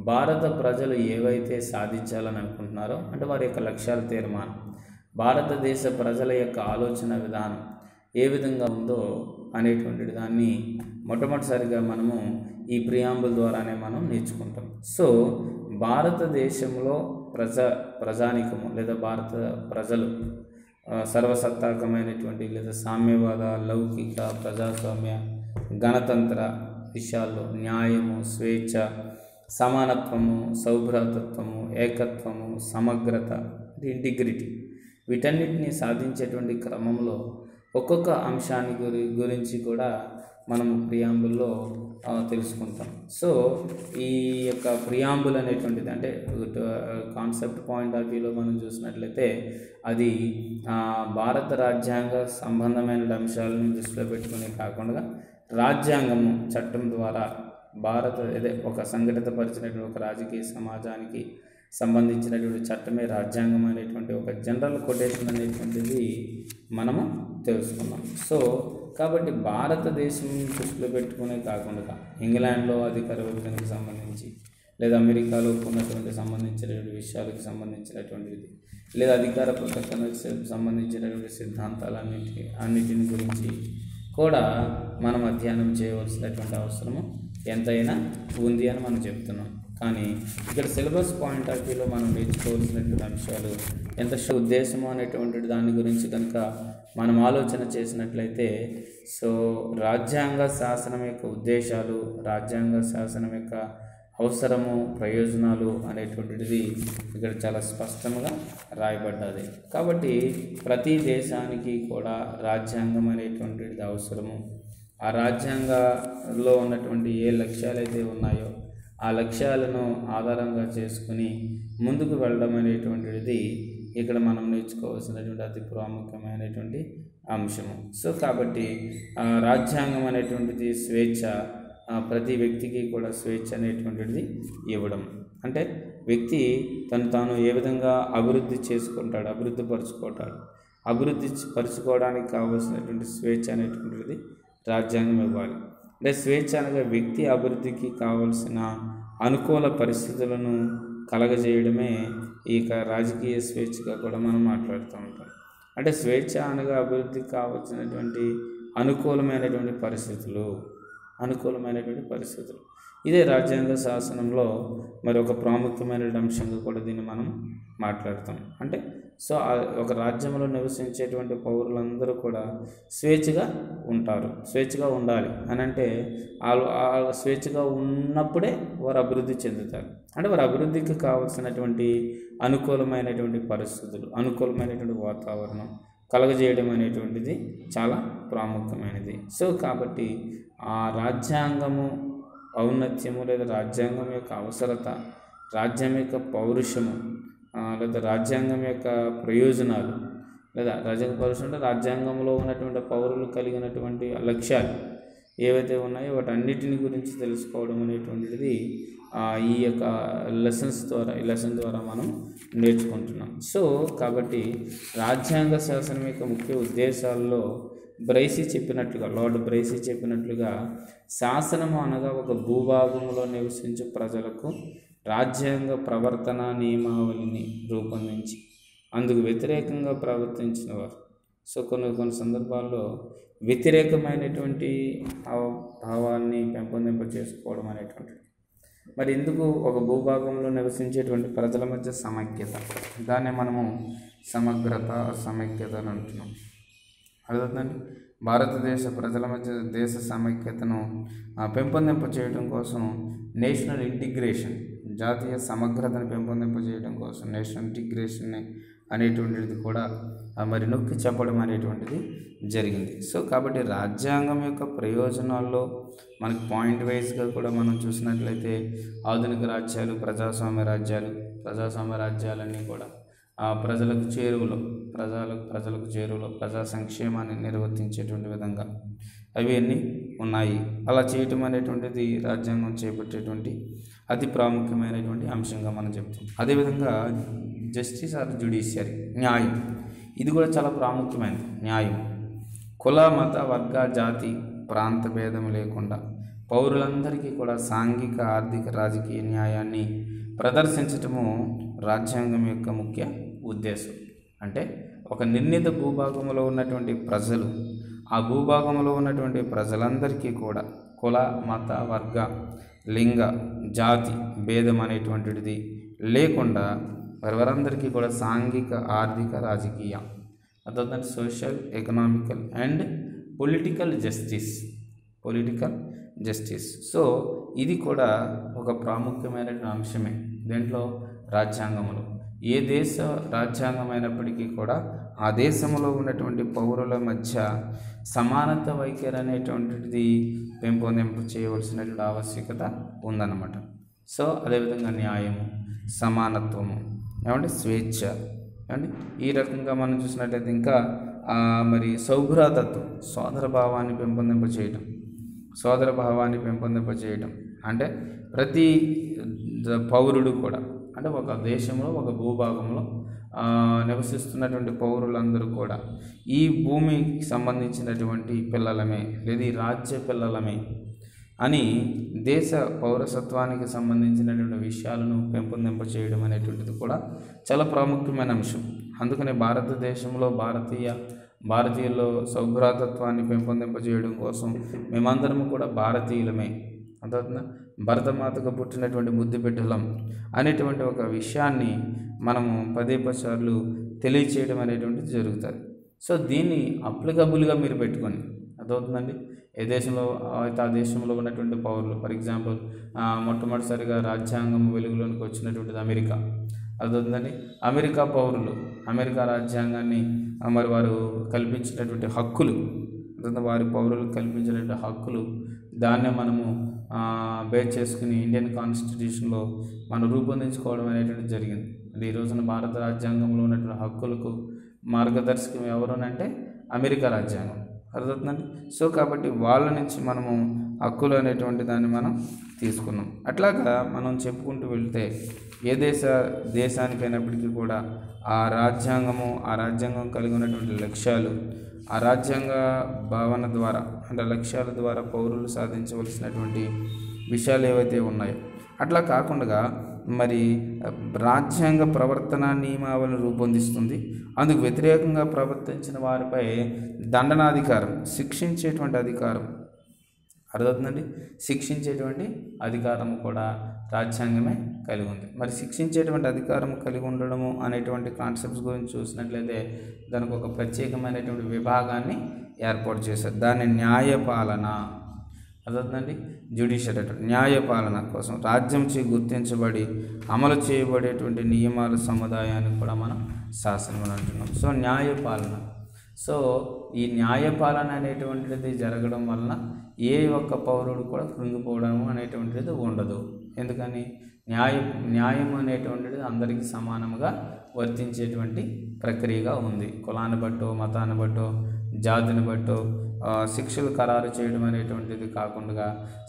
భారత ప్రజలు ఏవైతే సాధించాలని అనుకుంటున్నారో అంటే వారి యొక్క లక్ష్యాల తీర్మానం భారతదేశ ప్రజల యొక్క ఆలోచన విధానం ఏ విధంగా ఉందో అనేటువంటి దాన్ని మొట్టమొదటిసారిగా మనము ఈ ప్రియాంబుల్ ద్వారానే మనం నేర్చుకుంటాం. సో భారతదేశంలో ప్రజ ప్రజానికము లేదా భారత ప్రజలు సర్వసత్తాకమైనటువంటి లేదా సామ్యవాద లౌకిక ప్రజాస్వామ్య గణతంత్ర విషయాల్లో న్యాయము స్వేచ్ఛ సమానత్వము సౌభ్రాతత్వము ఏకత్వము సమగ్రత ఇంటిగ్రిటీ వీటన్నిటిని సాధించేటువంటి క్రమంలో ఒక్కొక్క అంశాన్ని గురి గురించి కూడా మనం ప్రియాంబుల్లో తెలుసుకుంటాం. సో ఈ యొక్క ప్రియాంబుల్ అనేటువంటిది అంటే కాన్సెప్ట్ పాయింట్ ఆఫ్ వ్యూలో మనం చూసినట్లయితే అది భారత రాజ్యాంగ సంబంధమైన అంశాలను దృష్టిలో పెట్టుకుని కాకుండా రాజ్యాంగము చట్టం ద్వారా భారత అదే ఒక సంఘటితపరిచినటువంటి ఒక రాజకీయ సమాజానికి సంబంధించినటువంటి చట్టమే రాజ్యాంగం అనేటువంటి ఒక జనరల్ కొటేషన్ అనేటువంటిది మనము తెలుసుకున్నాం. సో కాబట్టి భారతదేశం దృష్టిలో పెట్టుకునే కాకుండా ఇంగ్లాండ్లో అధికార విభజనకు సంబంధించి లేదా అమెరికాలో ఉన్నటువంటి సంబంధించినటువంటి విషయాలకు సంబంధించినటువంటిది లేదా అధికార ప్రకటనకు సంబంధించినటువంటి సిద్ధాంతాలన్నిటి అన్నిటిని గురించి కూడా మనం అధ్యయనం చేయవలసినటువంటి అవసరము ఎంతైనా ఉంది అని మనం చెప్తున్నాం. కానీ ఇక్కడ సిలబస్ పాయింట్ ఆఫ్ వ్యూలో మనం నేర్చుకోవాల్సినటువంటి అంశాలు ఎంత ఉద్దేశము అనేటువంటి దాని గురించి కనుక మనం ఆలోచన చేసినట్లయితే సో రాజ్యాంగ శాసనం యొక్క ఉద్దేశాలు రాజ్యాంగ శాసనం యొక్క అవసరము ప్రయోజనాలు అనేటువంటిది ఇక్కడ చాలా స్పష్టంగా రాయబడ్డది. కాబట్టి ప్రతి దేశానికి కూడా రాజ్యాంగం అనేటువంటిది అవసరము. ఆ రాజ్యాంగంలో ఉన్నటువంటి ఏ లక్ష్యాలు అయితే ఉన్నాయో ఆ లక్ష్యాలను ఆధారంగా చేసుకుని ముందుకు వెళ్ళడం అనేటువంటిది ఇక్కడ మనం నేర్చుకోవాల్సినటువంటి అతి ప్రాముఖ్యమైనటువంటి అంశము. సో కాబట్టి రాజ్యాంగం అనేటువంటిది స్వేచ్ఛ ప్రతి వ్యక్తికి కూడా స్వేచ్ఛ అనేటువంటిది ఇవ్వడం. అంటే వ్యక్తి తను తాను ఏ విధంగా అభివృద్ధి చేసుకుంటాడు అభివృద్ధి పరుచుకుంటాడు. అభివృద్ధి పరుచుకోవడానికి కావాల్సినటువంటి స్వేచ్ఛ అనేటువంటిది రాజ్యాంగం ఇవ్వాలి. అంటే స్వేచ్ఛ అనగా వ్యక్తి అభివృద్ధికి కావలసిన అనుకూల పరిస్థితులను కలగజేయడమే ఈ రాజకీయ స్వేచ్ఛగా కూడా మనం మాట్లాడుతూ ఉంటాం. అంటే స్వేచ్ఛ అనగా అభివృద్ధి కావాల్సినటువంటి అనుకూలమైనటువంటి పరిస్థితులు అనుకూలమైనటువంటి పరిస్థితులు. ఇదే రాజ్యాంగ శాసనంలో మరి ఒక ప్రాముఖ్యమైన అంశంగా కూడా దీన్ని మనం మాట్లాడతాం. అంటే సో ఒక రాజ్యంలో నివసించేటువంటి పౌరులందరూ కూడా స్వేచ్ఛగా ఉంటారు స్వేచ్ఛగా ఉండాలి అని అంటే వాళ్ళు స్వేచ్ఛగా ఉన్నప్పుడే వారు అభివృద్ధి చెందుతారు. అంటే వారి అభివృద్ధికి కావాల్సినటువంటి అనుకూలమైనటువంటి పరిస్థితులు అనుకూలమైనటువంటి వాతావరణం కలగజేయడం అనేటువంటిది చాలా ప్రాముఖ్యమైనది. సో కాబట్టి ఆ రాజ్యాంగము ఔన్నత్యము లేదా రాజ్యాంగం యొక్క అవసరత రాజ్యం యొక్క పౌరుషము లేదా రాజ్యాంగం యొక్క ప్రయోజనాలు లేదా రాజ్యాంగ పరిస్థితి అంటే రాజ్యాంగంలో ఉన్నటువంటి పౌరులు కలిగినటువంటి లక్ష్యాలు ఏవైతే ఉన్నాయో వాటన్నిటిని గురించి తెలుసుకోవడం అనేటువంటిది ఈ యొక్క లెసన్స్ ద్వారా ఈ లెసన్ ద్వారా మనం నేర్చుకుంటున్నాం. సో కాబట్టి రాజ్యాంగ శాసనం యొక్క ముఖ్య ఉద్దేశాల్లో బ్రైసీ చెప్పినట్లుగా లార్డ్ బ్రైసీ చెప్పినట్లుగా శాసనము అనగా ఒక భూభాగంలో నివసించే ప్రజలకు రాజ్యాంగ ప్రవర్తన నియమావళిని రూపొందించి అందుకు వ్యతిరేకంగా ప్రవర్తించిన వారు సో కొన్ని కొన్ని సందర్భాల్లో వ్యతిరేకమైనటువంటి భావ- భావాన్ని పెంపొందింప చేసుకోవడం అనేటువంటిది. మరి ఎందుకు ఒక భూభాగంలో నివసించేటువంటి ప్రజల మధ్య సమైక్యత. దాన్ని మనము సమగ్రత సమైక్యత అని అంటున్నాం. అర్థవుతుందండి భారతదేశ ప్రజల మధ్య దేశ సమైక్యతను ఆ, పెంపొందింప చేయడం కోసం నేషనల్ ఇంటిగ్రేషన్ జాతీయ సమగ్రతను పెంపొందింప చేయడం కోసం నేషనల్ ఇంటిగ్రేషన్ అనేటువంటిది కూడా మరి నొక్కి చెప్పడం అనేటువంటిది జరిగింది. సో కాబట్టి రాజ్యాంగం యొక్క ప్రయోజనాల్లో మనకి పాయింట్ వైజ్గా కూడా మనం చూసినట్లయితే ఆధునిక రాజ్యాలు ప్రజాస్వామ్య రాజ్యాలు ప్రజాస్వామ్య రాజ్యాలన్నీ కూడా ఆ ప్రజలకు చేరువలో ప్రజలకు ప్రజలకు చేరువలో ప్రజా సంక్షేమాన్ని నిర్వర్తించేటువంటి విధంగా అవి అన్నీ ఉన్నాయి. అలా చేయటం అనేటువంటిది రాజ్యాంగం చేపట్టేటువంటి అతి ప్రాముఖ్యమైనటువంటి అంశంగా మనం చెప్తాం. అదేవిధంగా జస్టిస్ ఆర్ జ్యుడిషియరీ న్యాయం. ఇది కూడా చాలా ప్రాముఖ్యమైనది న్యాయం. కుల మత వర్గ జాతి ప్రాంత భేదం లేకుండా పౌరులందరికీ కూడా సాంఘిక ఆర్థిక రాజకీయ న్యాయాన్ని ప్రదర్శించటము రాజ్యాంగం యొక్క ముఖ్య ఉద్దేశం. అంటే ఒక నిర్ణీత భూభాగంలో ఉన్నటువంటి ప్రజలు ఆ భూభాగంలో ఉన్నటువంటి ప్రజలందరికీ కూడా కుల మత వర్గ లింగ జాతి భేదం అనేటువంటిది లేకుండా వారందరికీ కూడా సాంఘిక ఆర్థిక రాజకీయ అదొందంటే social economical and political justice political justice. So ఇది కూడా ఒక ప్రాముఖ్యమైన అంశమే దీంట్లో? రాజ్యాంగములు ఏ దేశ రాజ్యాంగమైనప్పటికీ కూడా ఆ దేశంలో ఉన్నటువంటి పౌరుల మధ్య సమానత వైఖరి అనేటువంటిది పెంపొందింపు చేయవలసినటువంటి ఆవశ్యకత ఉందన్నమాట. సో అదేవిధంగా న్యాయము సమానత్వము ఏమంటే స్వేచ్ఛ ఏమంటే ఈ రకంగా మనం చూసినట్లయితే ఇంకా మరి సౌభ్రాతత్వం సోదర భావాన్ని పెంపొందింప చేయటం సోదర భావాన్ని పెంపొందింప చేయటం అంటే ప్రతి పౌరుడు కూడా అంటే ఒక దేశంలో ఒక భూభాగంలో నివసిస్తున్నటువంటి పౌరులందరూ కూడా ఈ భూమికి సంబంధించినటువంటి పిల్లలమే లేదా ఈ రాజ్య పిల్లలమే అని దేశ పౌరసత్వానికి సంబంధించినటువంటి విషయాలను పెంపొందింప చేయడం అనేటువంటిది కూడా చాలా ప్రాముఖ్యమైన అంశం. అందుకనే భారతదేశంలో భారతీయ భారతీయుల్లో సౌభ్రాతత్వాన్ని పెంపొందింపజేయడం కోసం మేమందరం కూడా భారతీయులమే. అర్థవుతుందా భరతమాతకు పుట్టినటువంటి ముద్దు బిడ్డలం అనేటువంటి ఒక విషయాన్ని మనము పదే పసార్లు తెలియచేయడం అనేటువంటిది జరుగుతుంది. సో దీన్ని అప్లికబుల్గా మీరు పెట్టుకొని అర్థమవుతుందండి? ఏ దేశంలో అయితే ఆ దేశంలో ఉన్నటువంటి పౌరులు ఫర్ ఎగ్జాంపుల్ మొట్టమొదటిసారిగా రాజ్యాంగం వెలుగులోనికి వచ్చినటువంటిది అమెరికా. అర్థమవుతుందండి? అమెరికా పౌరులు అమెరికా రాజ్యాంగాన్ని మరి వారు కల్పించినటువంటి హక్కులు వారి పౌరులకు కల్పించినటువంటి హక్కులు దాన్నే మనము బేస్ చేసుకుని ఇండియన్ కాన్స్టిట్యూషన్లో మనం రూపొందించుకోవడం అనేటువంటి జరిగింది. అంటే ఈ రోజున భారత రాజ్యాంగంలో ఉన్నటువంటి హక్కులకు మార్గదర్శకం ఎవరు అంటే అమెరికా రాజ్యాంగం. అర్థమవుతుందండి? సో కాబట్టి వాళ్ళ నుంచి మనము హక్కులు అనేటువంటి దాన్ని మనం తీసుకున్నాం. అట్లాగా మనం చెప్పుకుంటూ వెళ్తే ఏ దేశ దేశానికైనప్పటికీ కూడా ఆ రాజ్యాంగము ఆ రాజ్యాంగం కలిగి ఉన్నటువంటి లక్ష్యాలు ఆ రాజ్యాంగ భావన ద్వారా అంటే లక్ష్యాల ద్వారా పౌరులు సాధించవలసినటువంటి విషయాలు ఏవైతే ఉన్నాయో అట్లా కాకుండా మరి రాజ్యాంగ ప్రవర్తన నియమావళిని రూపొందిస్తుంది. అందుకు వ్యతిరేకంగా ప్రవర్తించిన వారిపై దండనాధికారం శిక్షించేటువంటి అధికారం అర్థమవుతుందండి? శిక్షించేటువంటి అధికారం కూడా రాజ్యాంగమే కలిగి ఉంది. మరి శిక్షించేటువంటి అధికారం కలిగి ఉండడము అనేటువంటి కాన్సెప్ట్స్ గురించి చూసినట్లయితే దానికి ఒక ప్రత్యేకమైనటువంటి విభాగాన్ని ఏర్పాటు చేశారు. దాన్ని న్యాయపాలన అర్థమవుతుందండి? జ్యుడిషియల్ అంటే న్యాయపాలన కోసం రాజ్యం చే గుర్తించబడి అమలు చేయబడేటువంటి నియమాల సముదాయాన్ని కూడా మనం శాసనం అంటున్నాం. సో న్యాయపాలన సో ఈ న్యాయపాలన అనేటువంటిది జరగడం వలన ఏ ఒక్క పౌరుడు కూడా కృంగిపోవడం అనేటువంటిది ఉండదు. ఎందుకని? న్యాయ న్యాయం అనేటువంటిది అందరికీ సమానంగా వర్తించేటువంటి ప్రక్రియగా ఉంది. కులాన్ని బట్టో మతాన్ని బట్టో జాతిని బట్టో శిక్షలు ఖరారు చేయడం అనేటువంటిది కాకుండా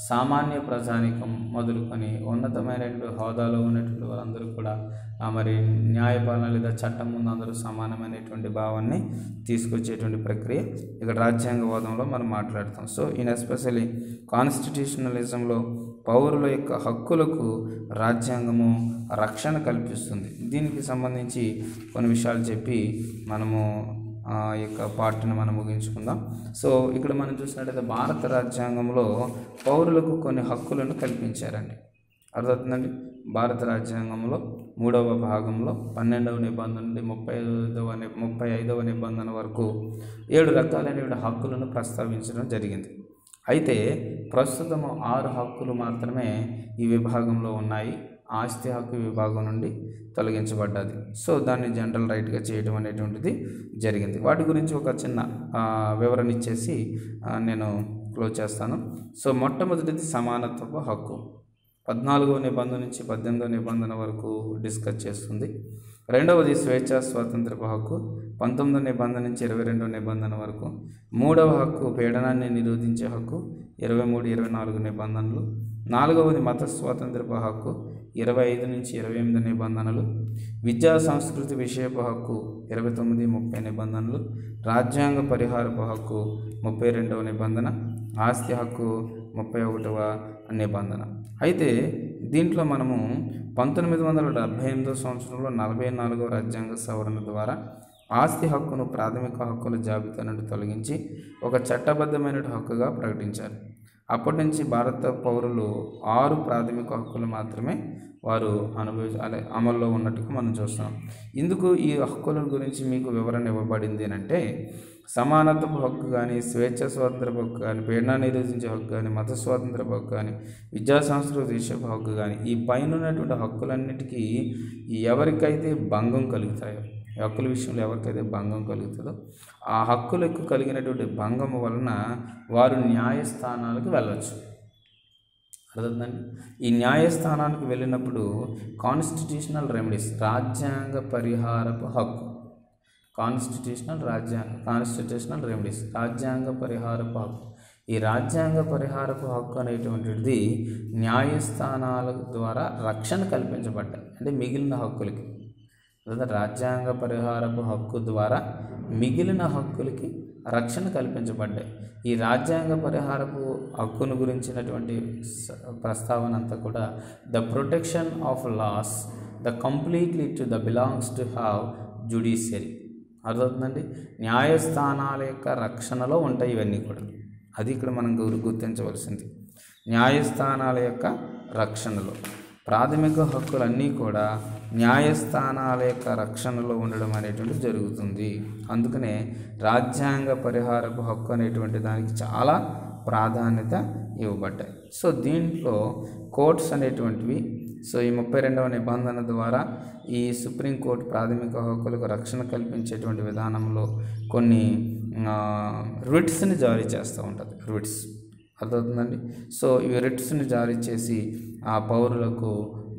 సామాన్య ప్రజానికం మొదలుకొని ఉన్నతమైనటువంటి హోదాలో ఉన్నటువంటి వారందరూ కూడా మరి న్యాయపాలన లేదా చట్టం ముందు అందరూ సమానమైనటువంటి భావాన్ని తీసుకొచ్చేటువంటి ప్రక్రియ ఇక్కడ రాజ్యాంగవాదంలో మనం మాట్లాడతాం. సో ఇన్ ఎస్పెషలీ కాన్స్టిట్యూషనలిజంలో పౌరుల యొక్క హక్కులకు రాజ్యాంగము రక్షణ కల్పిస్తుంది. దీనికి సంబంధించి కొన్ని విషయాలు చెప్పి మనము యొక్క పార్ట్ని మనం ముగించుకుందాం. సో ఇక్కడ మనం చూసినట్లయితే భారత రాజ్యాంగంలో పౌరులకు కొన్ని హక్కులను కల్పించారండి. అర్థమవుతుందండి? భారత రాజ్యాంగంలో మూడవ భాగంలో పన్నెండవ నిబంధన నుండి ముప్పై ఐదవ ముప్పై ఐదవ నిబంధన వరకు ఏడు రకాలైన హక్కులను ప్రస్తావించడం జరిగింది. అయితే ప్రస్తుతం ఆరు హక్కులు మాత్రమే ఈ విభాగంలో ఉన్నాయి. ఆస్తి హక్కు విభాగం నుండి తొలగించబడ్డది. సో దాన్ని జనరల్ రైట్గా చేయడం అనేటువంటిది జరిగింది. వాటి గురించి ఒక చిన్న వివరణ ఇచ్చేసి నేను క్లోజ్ చేస్తాను. సో మొట్టమొదటిది సమానత్వపు హక్కు. పద్నాలుగో నిబంధన నుంచి పద్దెనిమిదో నిబంధన వరకు డిస్కస్ చేస్తుంది. రెండవది స్వేచ్ఛా స్వాతంత్రపు హక్కు. పంతొమ్మిదో నిబంధన నుంచి ఇరవై రెండవ నిబంధన వరకు. మూడవ హక్కు పీడనాన్ని నిరోధించే హక్కు. ఇరవై మూడు ఇరవై నాలుగు నిబంధనలు. నాలుగవది మత స్వాతంత్రపు హక్కు. ఇరవై ఐదు నుంచి ఇరవై ఎనిమిది నిబంధనలు విద్యా సంస్కృతి విషయపు హక్కు ఇరవై తొమ్మిది ముప్పై నిబంధనలు రాజ్యాంగ పరిహారపు హక్కు ముప్పై రెండవ నిబంధన ఆస్తి హక్కు ముప్పై ఒకటవ నిబంధన. అయితే దీంట్లో మనము పంతొమ్మిది వందల డెబ్భై ఎనిమిదో సంవత్సరంలో నలభై నాలుగవ రాజ్యాంగ సవరణ ద్వారా ఆస్తి హక్కును ప్రాథమిక హక్కుల జాబితా నుండి తొలగించి ఒక చట్టబద్ధమైన హక్కుగా ప్రకటించారు. అప్పటి నుంచి భారత పౌరులు ఆరు ప్రాథమిక హక్కులు మాత్రమే వారు అనుభవి అదే అమల్లో ఉన్నట్టుగా మనం చూస్తున్నాం. ఇందుకు ఈ హక్కుల గురించి మీకు వివరణ ఇవ్వబడింది అంటే సమానత్వపు హక్కు కానీ స్వేచ్ఛ స్వాతంత్రపు హక్కు కానీ పీడన నిరోధించే హక్కు కానీ మత స్వాతంత్రపు హక్కు కానీ విద్యా సంస్కృతి విషయపు హక్కు కానీ ఈ పైన ఉన్నటువంటి హక్కులన్నిటికీ ఎవరికైతే భంగం కలుగుతాయో హక్కుల విషయంలో ఎవరికైతే భంగం కలుగుతుందో ఆ హక్కులకు కలిగినటువంటి భంగం వలన వారు న్యాయస్థానాలకు వెళ్ళవచ్చు అర్థందండి ఈ న్యాయస్థానానికి వెళ్ళినప్పుడు కాన్స్టిట్యూషనల్ రెమెడీస్ రాజ్యాంగ పరిహారపు హక్కు. కాన్స్టిట్యూషనల్ రాజ్యాంగ కాన్స్టిట్యూషనల్ రెమెడీస్ రాజ్యాంగ పరిహారపు హక్కు. ఈ రాజ్యాంగ పరిహారపు హక్కు అనేటువంటిది న్యాయస్థానాల ద్వారా రక్షణ కల్పించబడ్డాయి. అంటే మిగిలిన హక్కులకి. లేదా రాజ్యాంగ పరిహారపు హక్కు ద్వారా మిగిలిన హక్కులకి రక్షణ కల్పించబడ్డాయి. ఈ రాజ్యాంగ పరిహారపు హక్కును గురించినటువంటి ప్రస్తావన అంతా కూడా the protection of laws the completely to the belongs to have judiciary. అర్థమవుతుందండి? న్యాయస్థానాల యొక్క రక్షణలో ఉంటాయి ఇవన్నీ కూడా. అది ఇక్కడ మనం గుర్తించవలసింది. న్యాయస్థానాల యొక్క రక్షణలో. ప్రాథమిక హక్కులన్నీ కూడా న్యాయస్థానాల యొక్క రక్షణలో ఉండడం అనేటువంటిది జరుగుతుంది. అందుకనే రాజ్యాంగ పరిహారపు హక్కు అనేటువంటి దానికి చాలా ప్రాధాన్యత ఇవ్వబడ్డాయి. సో దీంట్లో కోర్ట్స్ అనేటువంటివి సో ఈ ముప్పై రెండవ నిబంధన ద్వారా ఈ సుప్రీంకోర్టు ప్రాథమిక హక్కులకు రక్షణ కల్పించేటువంటి విధానంలో కొన్ని రిట్స్ని జారీ చేస్తూ ఉంటుంది. రిట్స్. అర్థమవుతుందండి? సో ఈ రిట్స్ని జారీ చేసి ఆ పౌరులకు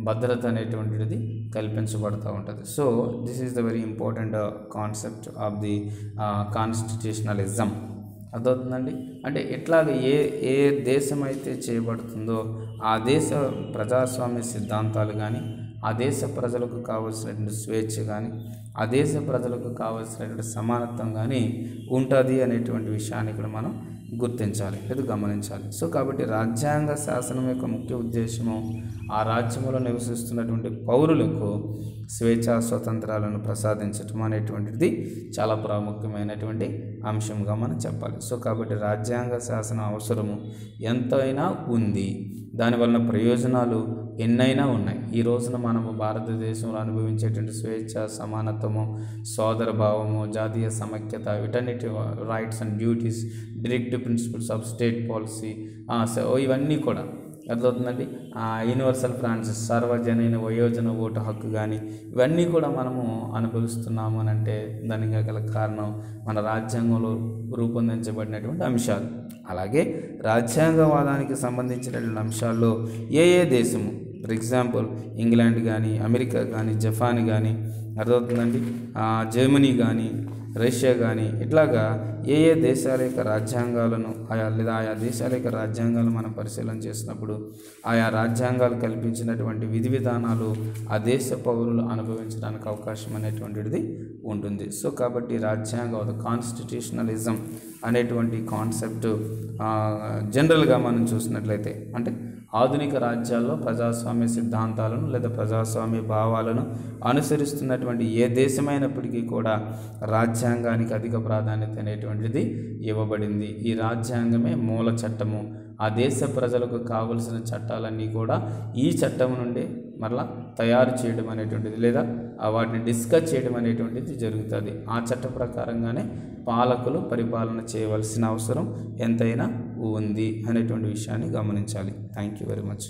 భద్రత అనేటువంటిది కల్పించబడుతూ ఉంటుంది. So this is the very important concept of the constitutionalism. అర్థమవుతుందండి? అంటే ఎట్లాగ ఏ ఏ దేశం అయితే చేయబడుతుందో ఆ దేశ ప్రజాస్వామ్య సిద్ధాంతాలు కానీ ఆ దేశ ప్రజలకు కావలసినటువంటి స్వేచ్ఛ కానీ ఆ దేశ ప్రజలకు కావలసినటువంటి సమానత్వం కానీ ఉంటుంది అనేటువంటి విషయాన్ని ఇక్కడ మనం గుర్తించాలి ఇది గమనించాలి. సో కాబట్టి రాజ్యాంగ శాసనం యొక్క ముఖ్య ఉద్దేశము ఆ రాజ్యంలో నివసిస్తున్నటువంటి పౌరులకు స్వేచ్ఛా స్వతంత్రాలను ప్రసాదించటం అనేటువంటిది చాలా ప్రాముఖ్యమైనటువంటి అంశంగా మనం చెప్పాలి. సో కాబట్టి రాజ్యాంగ శాసనం అవసరము ఎంతైనా ఉంది. దాని వలన ప్రయోజనాలు ఎన్నైనా ఉన్నాయి. ఈ రోజున మనము భారతదేశంలో అనుభవించేటువంటి స్వేచ్ఛ సమానత్వము సోదర భావము జాతీయ సమైక్యత వీటన్నిటి rights and duties direct principles of state policy ఇవన్నీ కూడా అర్థమవుతుందండి? యూనివర్సల్ ఫ్రాన్స్ సార్వజనీన వయోజన ఓటు హక్కు కానీ ఇవన్నీ కూడా మనము అనుభవిస్తున్నాము అని అంటే దానికి గల కారణం మన రాజ్యాంగంలో రూపొందించబడినటువంటి అంశాలు. అలాగే రాజ్యాంగవాదానికి సంబంధించినటువంటి అంశాల్లో ఏ ఏ దేశము ఫర్ ఎగ్జాంపుల్ ఇంగ్లాండ్ కానీ అమెరికా కానీ జపాన్ కానీ అర్థమవుతుందండి? జర్మనీ కానీ రష్యా కానీ ఇట్లాగా ఏ ఏ దేశాల యొక్క రాజ్యాంగాలను ఆయా లేదా ఆయా దేశాల యొక్క రాజ్యాంగాలు మనం పరిశీలన చేసినప్పుడు ఆయా రాజ్యాంగాలు కల్పించినటువంటి విధి విధానాలు ఆ దేశ పౌరులు అనుభవించడానికి అవకాశం అనేటువంటిది ఉంటుంది. సో కాబట్టి రాజ్యాంగ కాన్స్టిట్యూషనలిజం అనేటువంటి కాన్సెప్ట్ జనరల్గా మనం చూసినట్లయితే అంటే ఆధునిక రాజ్యాల్లో ప్రజాస్వామ్య సిద్ధాంతాలను లేదా ప్రజాస్వామ్య భావాలను అనుసరిస్తున్నటువంటి ఏ దేశమైనప్పటికీ కూడా రాజ్యాంగానికి అధిక ప్రాధాన్యత అనేటువంటిది ఇవ్వబడింది. ఈ రాజ్యాంగమే మూల చట్టము. ఆ దేశ ప్రజలకు కావలసిన చట్టాలన్నీ కూడా ఈ చట్టం నుండి మరలా తయారు చేయడం అనేటువంటిది లేదా వాటిని డిస్కస్ చేయడం అనేటువంటిది జరుగుతుంది. ఆ చట్ట ప్రకారంగానే పాలకులు పరిపాలన చేయవలసిన అవసరం ఎంతైనా ఉంది అనేటువంటి విషయాన్ని గమనించాలి. Thank you very much.